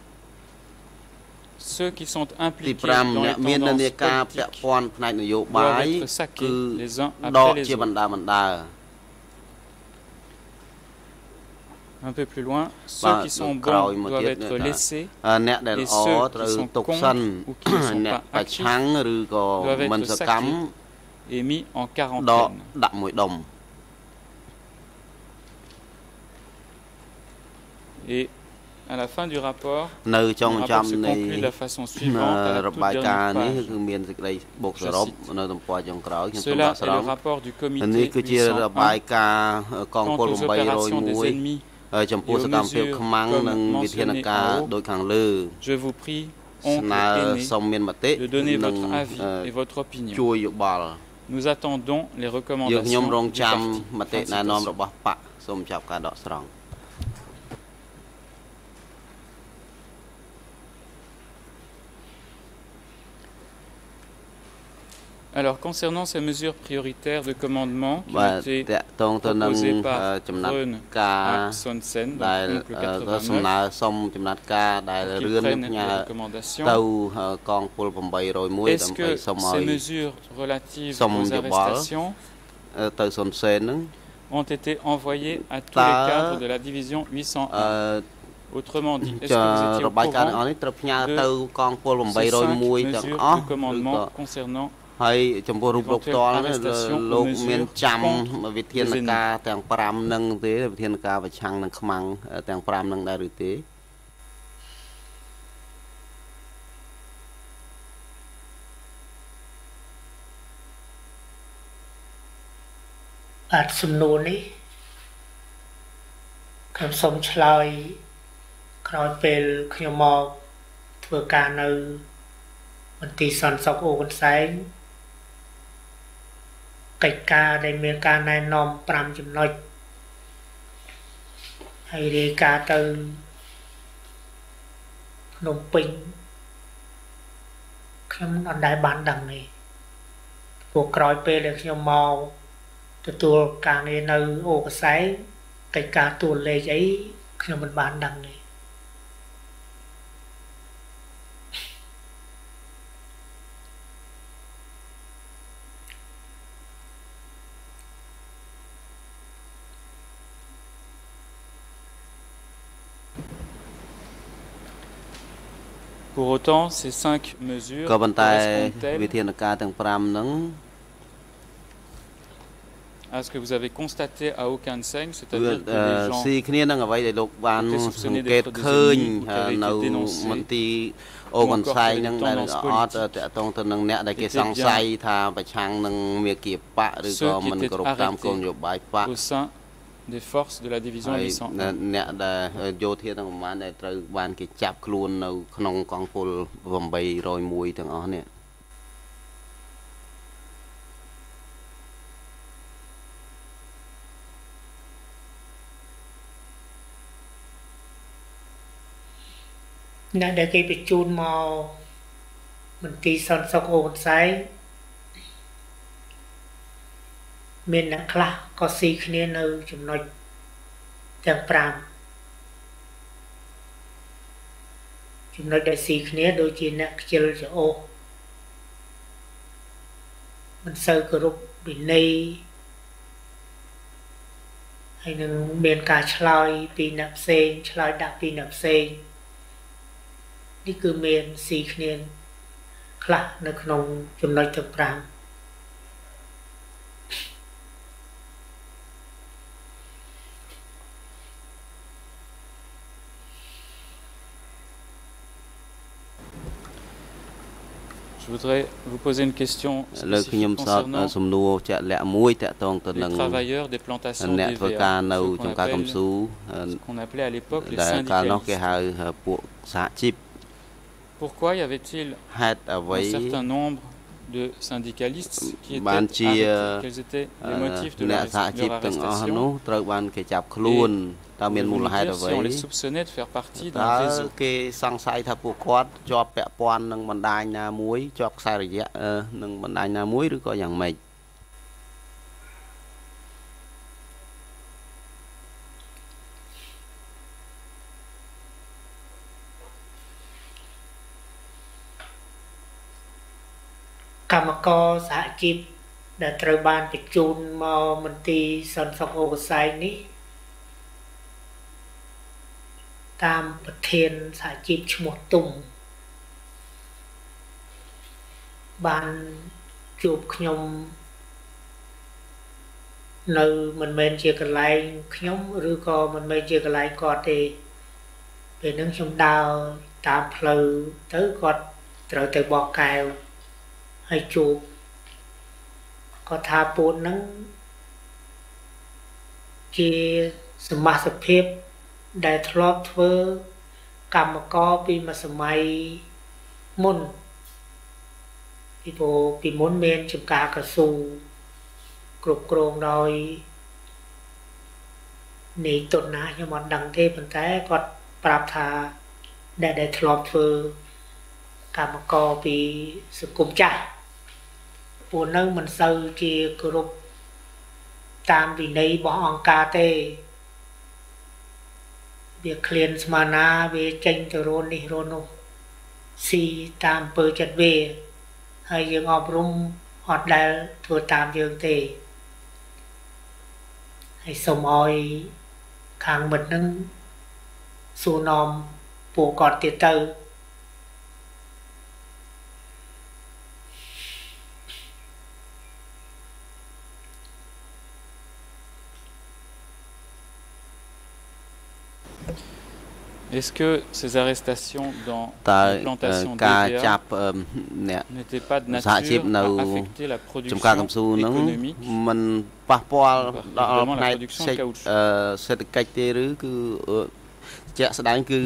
Ceux qui sont impliqués dans les tendances politiques doivent être saqués les uns après les autres. Un peu plus loin, ceux qui sont bons doivent être laissés et ceux qui sont contre ou qui ne sont pas actifs doivent être saqués et mis en quarantaine. Et à la fin du rapport នៅចុងចំនៃរបាយការណ៍នេះគឺមានសេចក្តីបូកសរុបនៅទំព័រចុងក្រោយខ្ញុំសូមដកស្រង់នេះគឺជារបាយការណ៍កងពល801ចំពោះសកម្មភាពខ្មាំងនិងវិធានការដោយខាងលើស្នើសូមមានមតិនិងជួយយោបល់ Nous attendons les recommandations យើងខ្ញុំរងចាំមតិណែនាំរបស់បកសូមចាប់ការដកស្រង់ Alors, concernant ces mesures prioritaires de commandement qui ont été proposées par Reune à Sonsen dans le 89, Est-ce que ces mesures relatives aux arrestations ont été envoyées à tous les cadres de la division 801 Autrement dit, est-ce que vous étiez au courant de ces cinq mesures de commandement concernant ហើយចំពោះរូបលោកផ្ទាល់លោកមានចាំវិធានការទាំង5នឹងទេវិធានការប្រឆាំងនឹងខ្មាំងទាំង5នឹងដែរឬទេបាទសំណួរនេះខ្ញុំសូមឆ្លើយក្រោយពេលខ្ញុំមកធ្វើការនៅមន្ទីរសន្តិសុខអូកន្សែង កិច្ចការដែលមានការណែនាំ5ចំណុចហើយរាយការណ៍ទៅភ្នំពេញខ្ញុំអត់ដែលបានដឹងទេពួកក្រោយពេលដែលខ្ញុំមកទទួលការងារនៅអូកសែកិច្ចការទួលលេខអីខ្ញុំមិនបានដឹងទេ ក៏ប៉ុន្តែវិធានការទាំង5ហ្នឹង à ce que vous avez constaté à aucun seigne c'est-à-dire que les gens ស៊ីគ្នានឹងអ្វីដែលលោកបានសង្កេតឃើញនៅមន្ទីរអូកនសែងនឹងដែលអត់តកតងទៅនឹងអ្នកដែលគេសង្ស័យថាប្រឆាំងនឹងមេគាបកឬក៏មិនគោរពតាមគោលនយោបាយបក des forces de la division 801អ្នកដែលយោធាទាំងប្រមាណដែលត្រូវបានគេចាប់ខ្លួននៅក្នុងកងពល801ទាំងអស់នេះអ្នកដែលគេបញ្ជូនមកមន្ទីរសន្តិសុខអូនសែង មានអ្នកខ្លះក៏ស៊ីគ្នានៅចំណុចទាំង5ចំណុចដែលស៊ីគ្នាដូចជាអ្នកខ្ជិលច្អូសមិនសូវគោរពវិន័យហើយនឹងមានការឆ្លើយពីអ្នកផ្សេងឆ្លើយដាក់ពីអ្នកផ្សេងនេះគឺមានស៊ីគ្នាខ្លះនៅក្នុងចំណុចទាំង5 Je voudrais vous poser une question លើខ្ញុំសតសំណួរជាក់លាក់មួយតកតងទៅនឹង travailleurs des plantations អ្នកធ្វើការនៅចំការកំស៊ូ qu'on appelait à l'époque les ដែលកាលនោះគេហៅពួកសហជីព Pourquoi y avait-il ហេតុអ្វី un certain nombre de syndicalistes qui étaient arrêtés quels étaient les motifs de leur សហជីពទាំងអស់នោះត្រូវបានគេចាប់ខ្លួនតើមានមូលហេតុអ្វី on les soupçonnait de faire partie d'un réseau គេសង្ស័យថាពួកគាត់ជាប់ពាក់ព័ន្ធនឹងបណ្ដាញណាមួយជាប់ខ្សែរយៈនឹងបណ្ដាញណាមួយឬក៏យ៉ាងម៉េច កម្មករសហជីពដែលត្រូវបានបញ្ជូនមកមន្ទីរសន្តិសុខអូកសែងនេះតាមប្រធានសហជីពឈ្មោះទុំបានជួបខ្ញុំនៅមិនមែនជាកន្លែងខ្ញុំឬក៏មិនមែនជាកន្លែងគាត់ទេពេលហ្នឹងខ្ញុំដើរតាមផ្លូវទៅគាត់ត្រូវទៅបកកែវ ហើយជួបគាត់ថាពូនហ្នឹងជាសមាសភាពដែលធ្លាប់ធ្វើកម្មករពីមួយសម័យមុនពីព្រោះពីមុនមានចំការកស៊ូគ្រប់គ្រងដោយនៃតុនណាខ្ញុំអត់ដឹងទេប៉ុន្តែគាត់ប្រាប់ថាដែលដែលធ្លាប់ធ្វើកម្មករពីសង្គមចាស់ ពួកនៅមិនសូវជាគោរពតាមវិន័យរបស់អង្គការទេវាឃ្លានស្មាណាវាចេញទៅរននេះរននោះស៊ីតាមពើចិត្តវាហើយយើងអប់រំអត់ដែលធ្វើតាមយើងទេហើយសូមឲ្យខាងមិត្តនឹងសួរនាំពួកគាត់ទៀតទៅ Est-ce que ces arrestations dans les plantations DPA n'étaient pas de nature à affecter la production économique មិនប៉ះពាល់ដល់ផ្នែកសេដ្ឋកិច្ចទេឬគឺជាក់ស្ដែងគឺ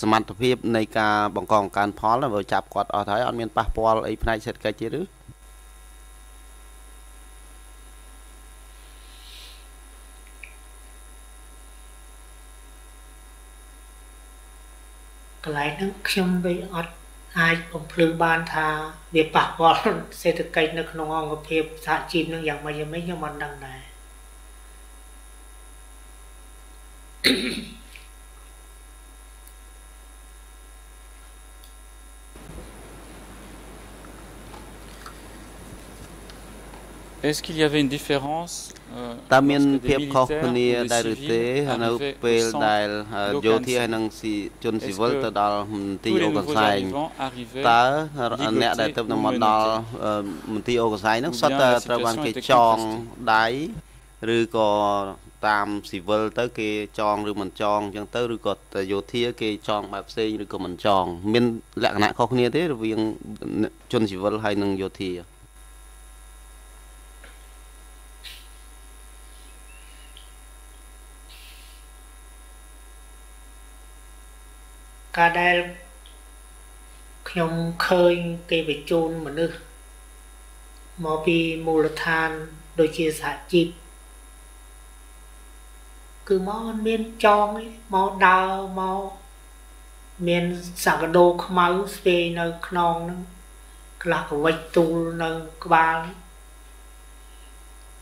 សមត្ថភាពនៃការបង្កបង្កើនផលបើចាប់គាត់អស់ហើយអត់មានប៉ះពាល់អីផ្នែកសេដ្ឋកិច្ចទេឬ កន្លែងហ្នឹងខ្ញុំដូចអត់អាចបំភ្លឺបានថាវាប៉ះពាល់សេដ្ឋកិច្ចនៅក្នុងអង្គភាពសហជីពនឹងយ៉ាងម៉េចយ៉ាងម៉េចខ្ញុំមិនដឹងដែរ Est-ce qu'il y avait une différence តើមានភាពខុសគ្នាដែរឬទេនៅពេលដែលយោធាហើយនឹងជនស៊ីវិលទៅដល់មន្ទីរអូកសែងតើអ្នកដែលទៅមកដល់មន្ទីរអូកសែងហ្នឹងសុទ្ធតែត្រូវបានគេចងដៃឬក៏តាមស៊ីវិលទៅគេចងឬមិនចងអញ្ចឹងទៅឬក៏យោធាគេចងបែបផ្សេងឬក៏មិនចង មានលក្ខណៈខុសគ្នាទេរវាងជនស៊ីវិលហើយនិងយោធា ការដែលខ្ញុំឃើញគេបញ្ជូនមនុស្សមកពីមូលដ្ឋានដូចជាសហជីពគឺមកអត់មានចងមកដើរមកមានសក្ដោខ្មៅស្ពេនៅខ្នងហ្នឹងខ្លះក៏វិចទូលនៅក្បាល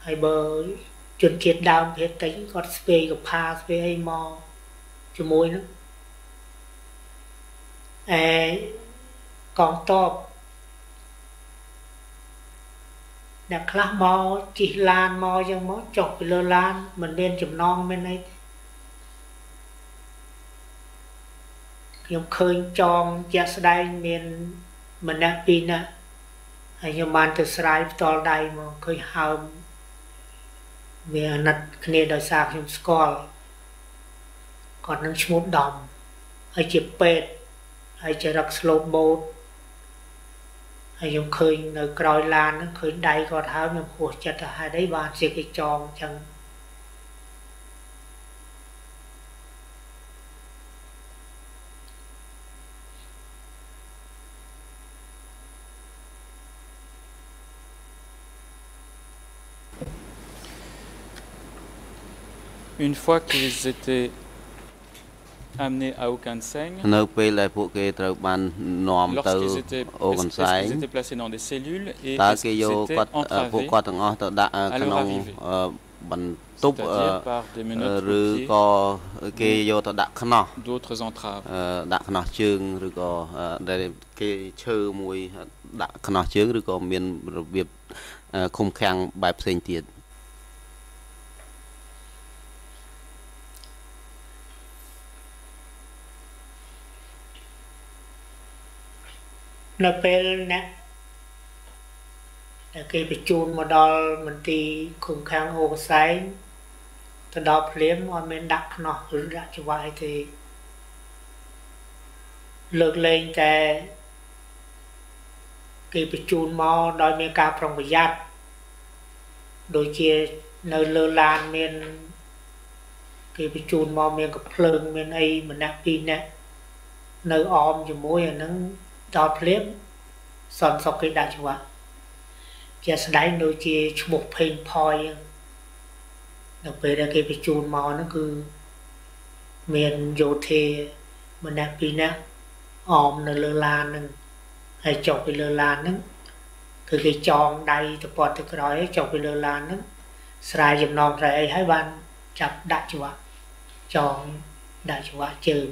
ហើយបើជនជាតិដើមភេទតិចគាត់ស្ពេកផាស្ពេអីមកជាមួយហ្នឹង អេកងតបអ្នកខ្លះមកជិះឡានមកចឹងមកចុះពីលើឡានមិនមានចំណងមានអីខ្ញុំឃើញចងជាក់ស្ដែងមានម្នាក់ពីរនាក់ហើយខ្ញុំបានទៅស្រាយផ្ទាល់ដៃមកឃើញហើមវាអាណិតគ្នាដោយសារខ្ញុំស្គាល់គាត់នឹងឈ្មោះដំហើយជាពេទ្យ ហើយជារឹកស្លូតបូតហើយខ្ញុំឃើញនៅក្រោយឡានហ្នឹងឃើញដៃគាត់ហើយខ្ញុំហួសចិត្តទៅហេតុអីបានជាគេចងអញ្ចឹង Une fois qu'ils étaient amenés à Okanseng, នៅពេលដែលពួកគេត្រូវបាននាំទៅអូកានសែង ils étaient placés dans des cellules et តើគេយកគាត់ពួកគាត់ទាំងអស់ទៅដាក់ក្នុងបន្ទប់ឬក៏គេយកទៅដាក់ខ្នោះ d'autres entraves ដាក់ខ្នោះជើងឬក៏ដែលគេឈើមួយដាក់ខ្នោះជើងឬក៏មានរបៀបឃុំឃាំងបែបផ្សេងទៀត នៅពេលអ្នកដែលគេបញ្ជូនមកដល់មន្ទីរឃុំខាំងអូកសែងទៅដល់ភ្លាមអត់មានដាក់ខ្នោះឬដាក់ច្វាយទេលើកលែងតែគេបញ្ជូនមកដោយមានការប្រុងប្រយ័ត្នដូចជានៅលើឡានមានគេបញ្ជូនមកមានកំភ្លើងមានអីម្នាក់ពីរនាក់នៅអមជាមួយអាហ្នឹង ដល់ភ្លាមសន្សុកគេដាក់ច្បាប់ជាស្ដែងដូចជាឈ្មោះភេងផយដល់ពេលដែលគេបញ្ជូនមកហ្នឹងគឺមានយោធាម្នាក់ពីរនាក់អមនៅលើឡានហ្នឹងហើយចុះពីលើឡានហ្នឹងគឺគេចងដៃទៅពាត់ទៅក្រោយចុះពីលើឡានហ្នឹងស្រាយចំណងស្រែអីហើយបានចាប់ដាក់ច្បាប់ចងដាក់ច្បាប់ជើង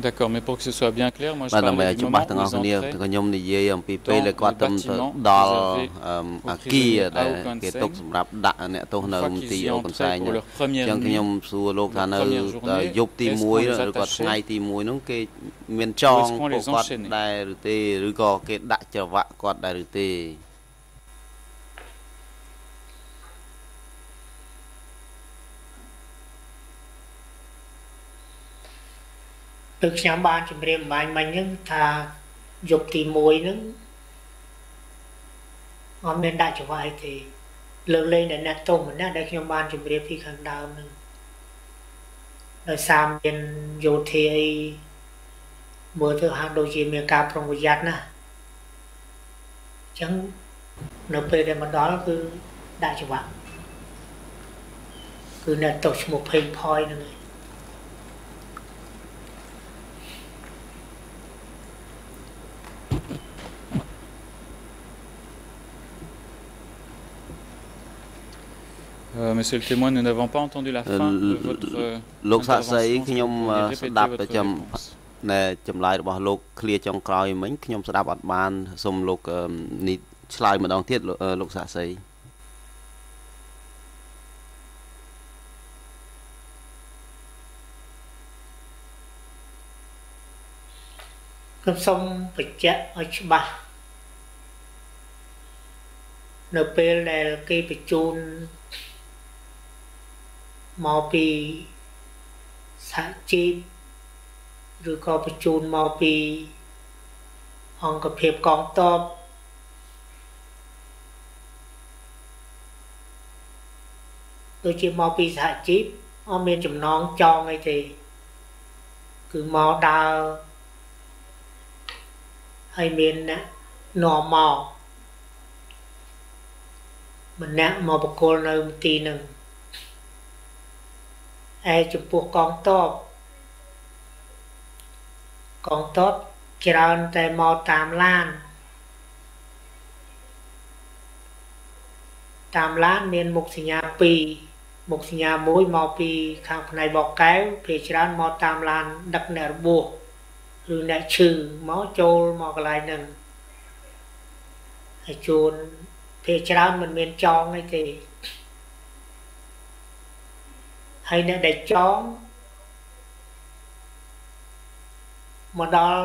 D'accord, mais pour que ce soit bien clair, moi je បាទ parle ដើម្បីឲ្យ du ច្បាស់ moment ទាំង où អស់ ils គ្នា entraient ខ្ញុំនិយាយអំពីពេលដែលគាត់ទៅដល់អាគារដែលគេទុកសម្រាប់ ដាក់អ្នកទោសនៅមន្ទីរអូកន្សែងអញ្ចឹងខ្ញុំសួរលោកថានៅយប់ទី1ឬក៏ថ្ងៃទី1នោះគេមានចងពួកគាត់ដែរឬទេឬក៏គេដាក់ច្រវាក់គាត់ដែរឬទេ từ ខ្ញុំបានជម្រាបបាញ់មិញហ្នឹងថាយប់ទី1ហ្នឹងអត់មានដាក់ច្រវាយទេលើកលែងតែអ្នកទោសម្នាក់ដែលខ្ញុំបានជម្រាបពីខាងដើមហ្នឹងដោយសារមានយោធាអីមើលទៅហាក់ដូចជាមានការប្រុងប្រយ័ត្នណាអញ្ចឹងនៅពេលដែលមកដល់គឺដាក់ច្រវាក់គឺអ្នកទោសឈ្មោះភេងផយហ្នឹងឯង monsieur le témoin, nous n'avons pas entendu la fin de votre លោកសាក់សីខ្ញុំស្ដាប់ទៅចំណែចម្លើយរបស់លោកឃ្លាចុងក្រោយមិញខ្ញុំស្ដាប់អត់បានសូមលោកនេះឆ្លើយម្ដងទៀតលោកសាក់សីខ្ញុំសូមបញ្ជាក់ឲ្យច្បាស់នៅពេលដែលគេបញ្ជូន មកពីសហជីពឬក៏បញ្ជូនមកពីអង្គភាពកងទ័ពដូចជាមកពីសហជីពអត់មានចំណងចងអីទេគឺមកដើរហើយមានអ្នកនាំមកម្នាក់មកបកគលនៅទីនឹង ឯចំពោះកងតបកងតបច្រើនតែមកតាមឡានតាមឡានមានមុខសញ្ញា2មុខសញ្ញាមួយមកពីខាងផ្នែកបកកែវភាច្រើនមកតាមឡានដឹកអ្នករបួសឬអ្នកឈឺមកចូលមកកន្លែងហ្នឹងហើយជួនភាច្រើនមិនមានចងអីទេ ហើយអ្នកដែលចងមកដល់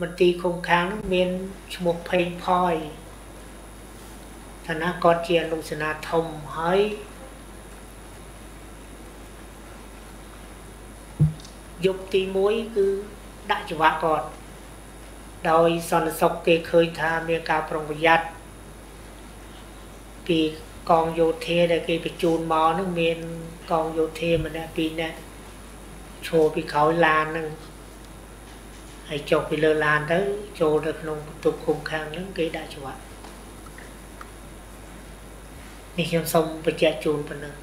មន្ទីរឃុំខាងមានឈ្មោះផេងផយឋានៈគាត់ជាអនុសេនាធំហើយយប់ទី1គឺដាក់ច្បាប់គាត់ដោយសន្តិសុខគេឃើញថាមានការប្រុងប្រយ័ត្នពីកងយោធាដែលគេបញ្ជូនមកនឹងមានក ងយោធាម្នាក់ពីរនាក់ឈរពីក្រោយឡាននឹងហើយចុះពីលើឡានទៅចូលទៅក្នុងបន្ទប់ឃុំខាងនឹងគេដាក់ច្បាប់នេះខ្ញុំសូមបញ្ជាក់ជូនប៉ុណ្ណឹង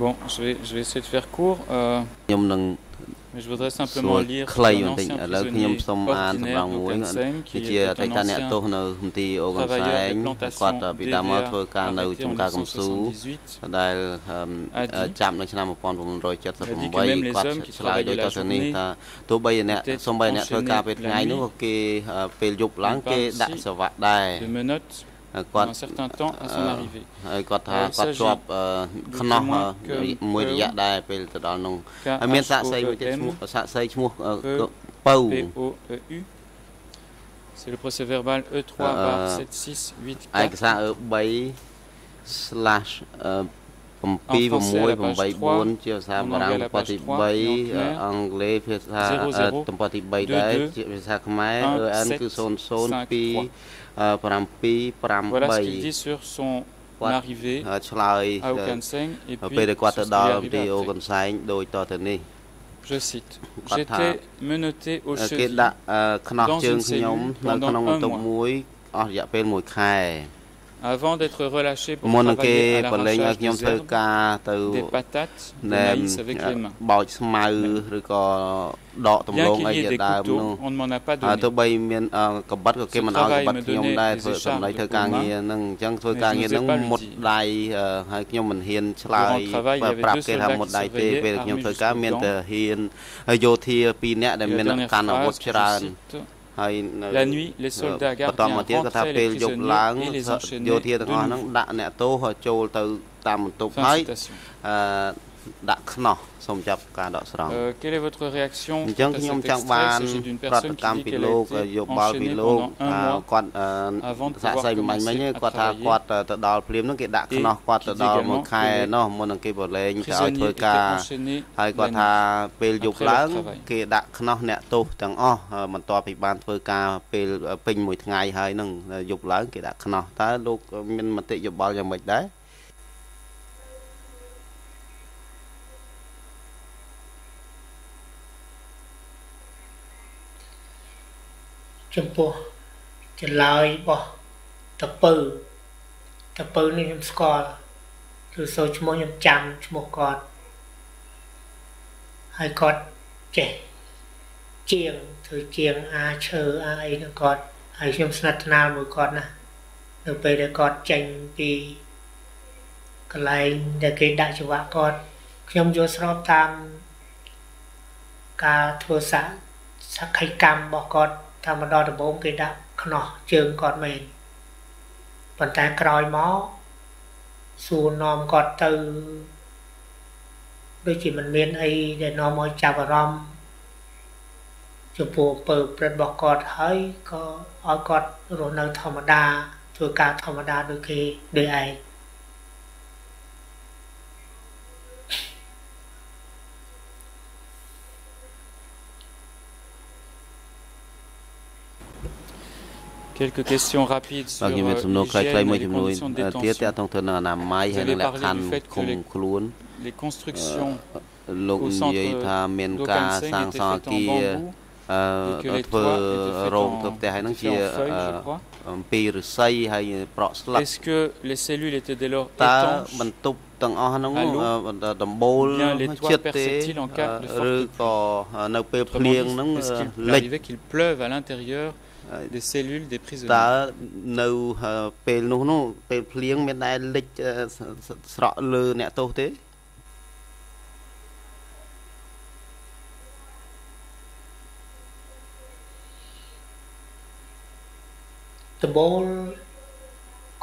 Bon, je vais, je vais essayer de faire court. Euh, mais je voudrais simplement lire ខ្លីបន្តិចឥឡូវខ្ញុំសូមអានសម្រងមួយគឺជាអតីតអ្នកទោសនៅមន្ទីរអូកនសែងគាត់ពីដើមមកធ្វើការនៅចំការកំស៊ូដែលចាប់នៅឆ្នាំ1978គាត់ឆ្លើយដោយតទៅនេះថាទោះបីអ្នកសំបីអ្នកធ្វើការពេលថ្ងៃនោះគេពេលយប់ឡើងគេដាក់សវៈដែរ គាត់ un certain temps à son arrivée ហើយគាត់ថាគាត់ជាប់ខ្នោះមួយរយៈដែរពេលទៅដល់នោះហើយមានសាក់សីមួយទៀតឈ្មោះសាក់សីឈ្មោះពៅ C'est le procès verbal E3/768 ឯកសារ E3/768 ជាភាសាបារាំងទំព័រទី3អង់គ្លេសភាសាទំព័រទី3ដែរជាភាសាខ្មែរ EN គឺ002 Voilà ce qu'il dit sur son arrivée à Okanseng et puis Je cite J'étais menotté au cheville dans une cellule pendant un mois. Avant d'être relâché pour travailler à l'arrachage des herbes, des patates, des maïs avec les mains. បោចស្មៅឬក៏ដកដំឡូងអីជាដើមនោះទោះបីមានកបិតក៏គេមិនឲ្យកបិតខ្ញុំដែរធ្វើសម្ដីធ្វើការងារហ្នឹងអញ្ចឹងធ្វើការងារហ្នឹងមុតដៃហើយខ្ញុំមិនហ៊ានឆ្លើយប្រាប់គេថាមុតដៃទេពេលខ្ញុំធ្វើការមានតែហ៊ានហើយយោធា2នាក់ដែលមានកាន់អាវុធច្រើន La nuit, les soldats gardiens rentraient les prisonniers et les enchaînaient de nouveau. ដាក់ ខ្នោះសូមចាប់ការដកស្រង់ Quelle est votre réaction អញ្ចឹងខ្ញុំចង់បានប្រតិកម្មពីលោកយោបល់ពីលោកថាគាត់សាកសីមិញមិញគាត់ថាគាត់ទៅដល់ភ្លាមហ្នឹងគេដាក់ខ្នោះគាត់ទៅដល់មួយខែនោះមុននឹងគេបលែងទៅឲ្យធ្វើការហើយគាត់ថាពេលយប់ឡើងគេដាក់ខ្នោះអ្នកទោសទាំងអស់បន្ទាប់ពីបានធ្វើការពេលពេញមួយថ្ងៃហើយហ្នឹងយប់ឡើងគេដាក់ខ្នោះតើលោកមានមតិយោបល់យ៉ាងម៉េចដែរ ចំពោះចម្លើយរបស់តពៅតពៅនេះខ្ញុំស្គាល់គឺសូឈ្មោះខ្ញុំចាំឈ្មោះគាត់ហើយគាត់ចេះជាងធ្វើជាងអាឈើអាអីនឹងគាត់ហើយខ្ញុំស្និទ្ធស្នាលមួយគាត់ណានៅពេលដែលគាត់ចេញពីកន្លែងដែលគេដាក់ច្បាប់គាត់ខ្ញុំយល់ស្របតាមការធ្វើសាសក្ខីកម្មរបស់គាត់ ថាមកដល់ដំបូងគេដាក់ខ្នោះជើងគាត់មែនប៉ុន្តែក្រោយមកសួរនាំគាត់ទៅដូចជាមិនមានអីដែលនាំឲ្យចាប់អារម្មណ៍ចំពោះអំពើព្រឹត្តរបស់គាត់ហើយក៏ឲ្យគាត់រស់នៅធម្មតាធ្វើការធម្មតាដូចគេដូចឯង Quelques questions rapides sur l'hygiène et les conditions de détention. Les constructions លោកនិយាយថាមានការសាងសង់អគារអឺធ្វើរោងធ្វើផ្ទះហើយហ្នឹងជាអំពីឫស្សីហើយប្រក់ស្លឹក Est-ce que les cellules étaient dès lors តើបន្ទប់ទាំងអស់ហ្នឹងដំបូលចិត្តទេឬក៏នៅពេលភ្លៀងហ្នឹងលិច qu'il pleuve à l'intérieur des cellules des prisonniers តើនៅពេលនោះនោះពេលភ្លៀងមានតែលិចស្រក់លើអ្នកទោសទេដបូល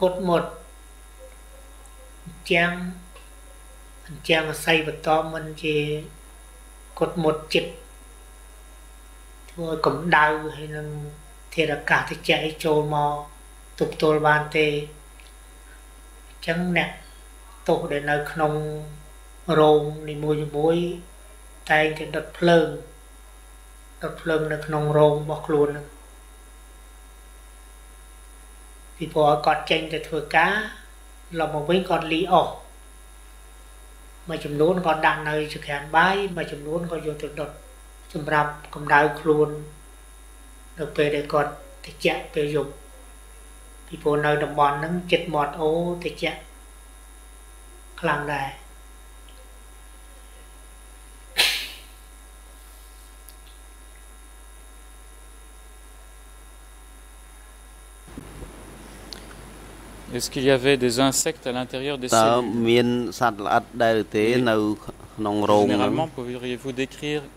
កត់មុតចាំងចាំងអាស័យបន្តមិនជាកត់មុតចិត្តធ្វើឲ្យកម្ដៅហើយនឹង ធាតុអាកាសតិចឲ្យចូលមកទប់ទល់បានទេអញ្ចឹងអ្នកទោសដែលនៅក្នុងរោងនីមួយៗតែងតែដុតភ្លើងដុតភ្លើងនៅក្នុងរោងរបស់ខ្លួនហ្នឹងពីព្រោះគាត់ចេញទៅធ្វើការឡប់មកវិញគាត់លីអស់មួយចំនួនគាត់ដាក់នៅចក្រានបាយមួយចំនួនគាត់យកទៅដុតសម្រាប់កម្ដៅខ្លួន នៅពេលដែលគាត់តិចពេលយប់ពីព្រោះនៅតំបន់ហ្នឹងចិត្តមាត់អូតិចខ្លាំងដែរ Est-ce qu'il y avait des insectes à l'intérieur des cellules Généralement, pourriez-vous décrire les conditions d'hygiène à l'intérieur des cellules នៅក្នុងរោងអ្ន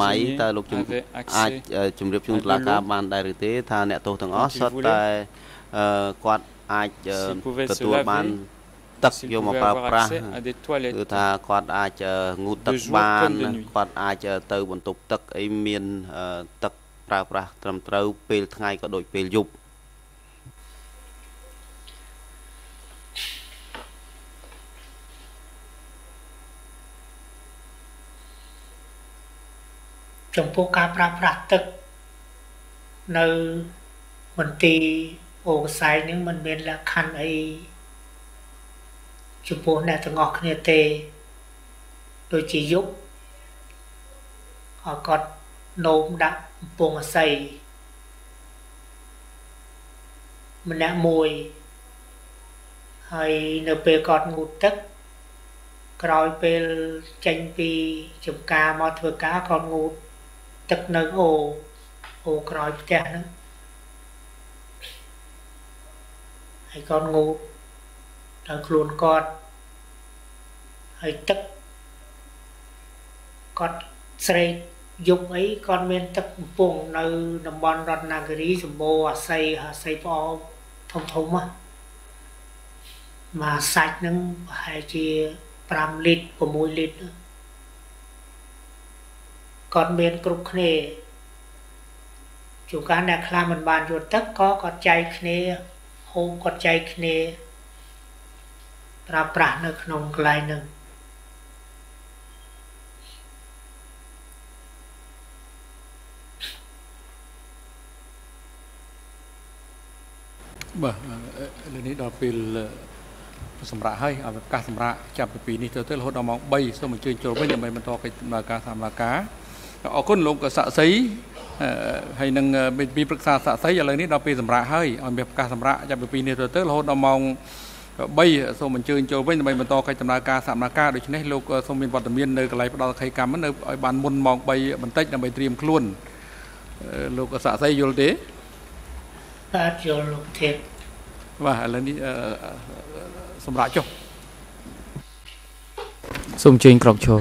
ម័យតើលោកជំអាចជម្រាបជូនតុលាការបានដែរឬទេថាអ្នកទោសទាំងអស់សុទ្ធតែគាត់អាចទទួលបាន ទឹកយកមកប្រើប្រាស់គឺថាគាត់អាចងូតទឹកបានគាត់អាចទៅបន្ទប់ទឹកអីមានទឹកប្រើប្រាស់ត្រឹមត្រូវពេលថ្ងៃក៏ដូចពេលយប់ចំពោះការប្រើប្រាស់ទឹកនៅមន្ទីរអូកសែងនឹងមិនមានលក្ខខណ្ឌអី ចំពោះអ្នកទាំងអស់គ្នាទេដូចជាយប់អគាត់នោមដាក់កំពង់អាស័យម្នាក់មួយហើយនៅពេលគាត់ងូតទឹកក្រោយពេលចេញពីចំការមកធ្វើការគាត់ងូតទឹកនៅអូអូក្រោយផ្ទះហ្នឹងហើយគាត់ងូត ដល់ខ្លួនគាត់ហើយទឹកគាត់ស្រេកយប់អីគាត់មានទឹកកំពង់នៅតំបន់រតនគិរីសម្បូរអាស័យអាស័យផ្អោធំធំហ្នឹងមកសាច់ហ្នឹងប្រហែលជា5លីត្រ6លីត្រគាត់មានគ្រប់គ្នាជួនកាលអ្នកខ្លះមិនបានយកទឹកក៏គាត់ចែកគ្នាហូបគាត់ចែកគ្នា ប្រើប្រាស់នៅក្នុងកន្លែងហ្នឹងបាទឥឡូវនេះដល់ពេលសម្រាប់ឲ្យឱកាសសម្រាប់ចាប់ពីពីនេះទៅទៅរហូតដល់ម៉ោង3សូមអញ្ជើញចូលវិញដើម្បីបន្តកិច្ចដំណើរការសម្រាប់ការអរគុណលោកស័ក្តិសិទ្ធិហើយនឹងពីប្រឹក្សាស័ក្តិសិទ្ធិឥឡូវនេះដល់ពេលសម្រាប់ហើយឲ្យមានប្រកាសសម្រាប់ចាប់ពីពីនេះទៅទៅរហូតដល់ម៉ោង 3សូមអញ្ជើញចូលវិញដើម្បីបន្តកិច្ចដំណើរការសកម្មភាពដូច្នេះលោកសូមមានវត្តមាននៅកន្លែងផ្ដល់អក្ខីកម្មនៅឲ្យបានមុនម៉ោង3បន្តិចដើម្បីត្រៀមខ្លួនលោកសាក់សីយល់ទេបាទយល់លោកទេបាទឥឡូវនេះសម្រាប់ចុះសូមអញ្ជើញក្រកឈរ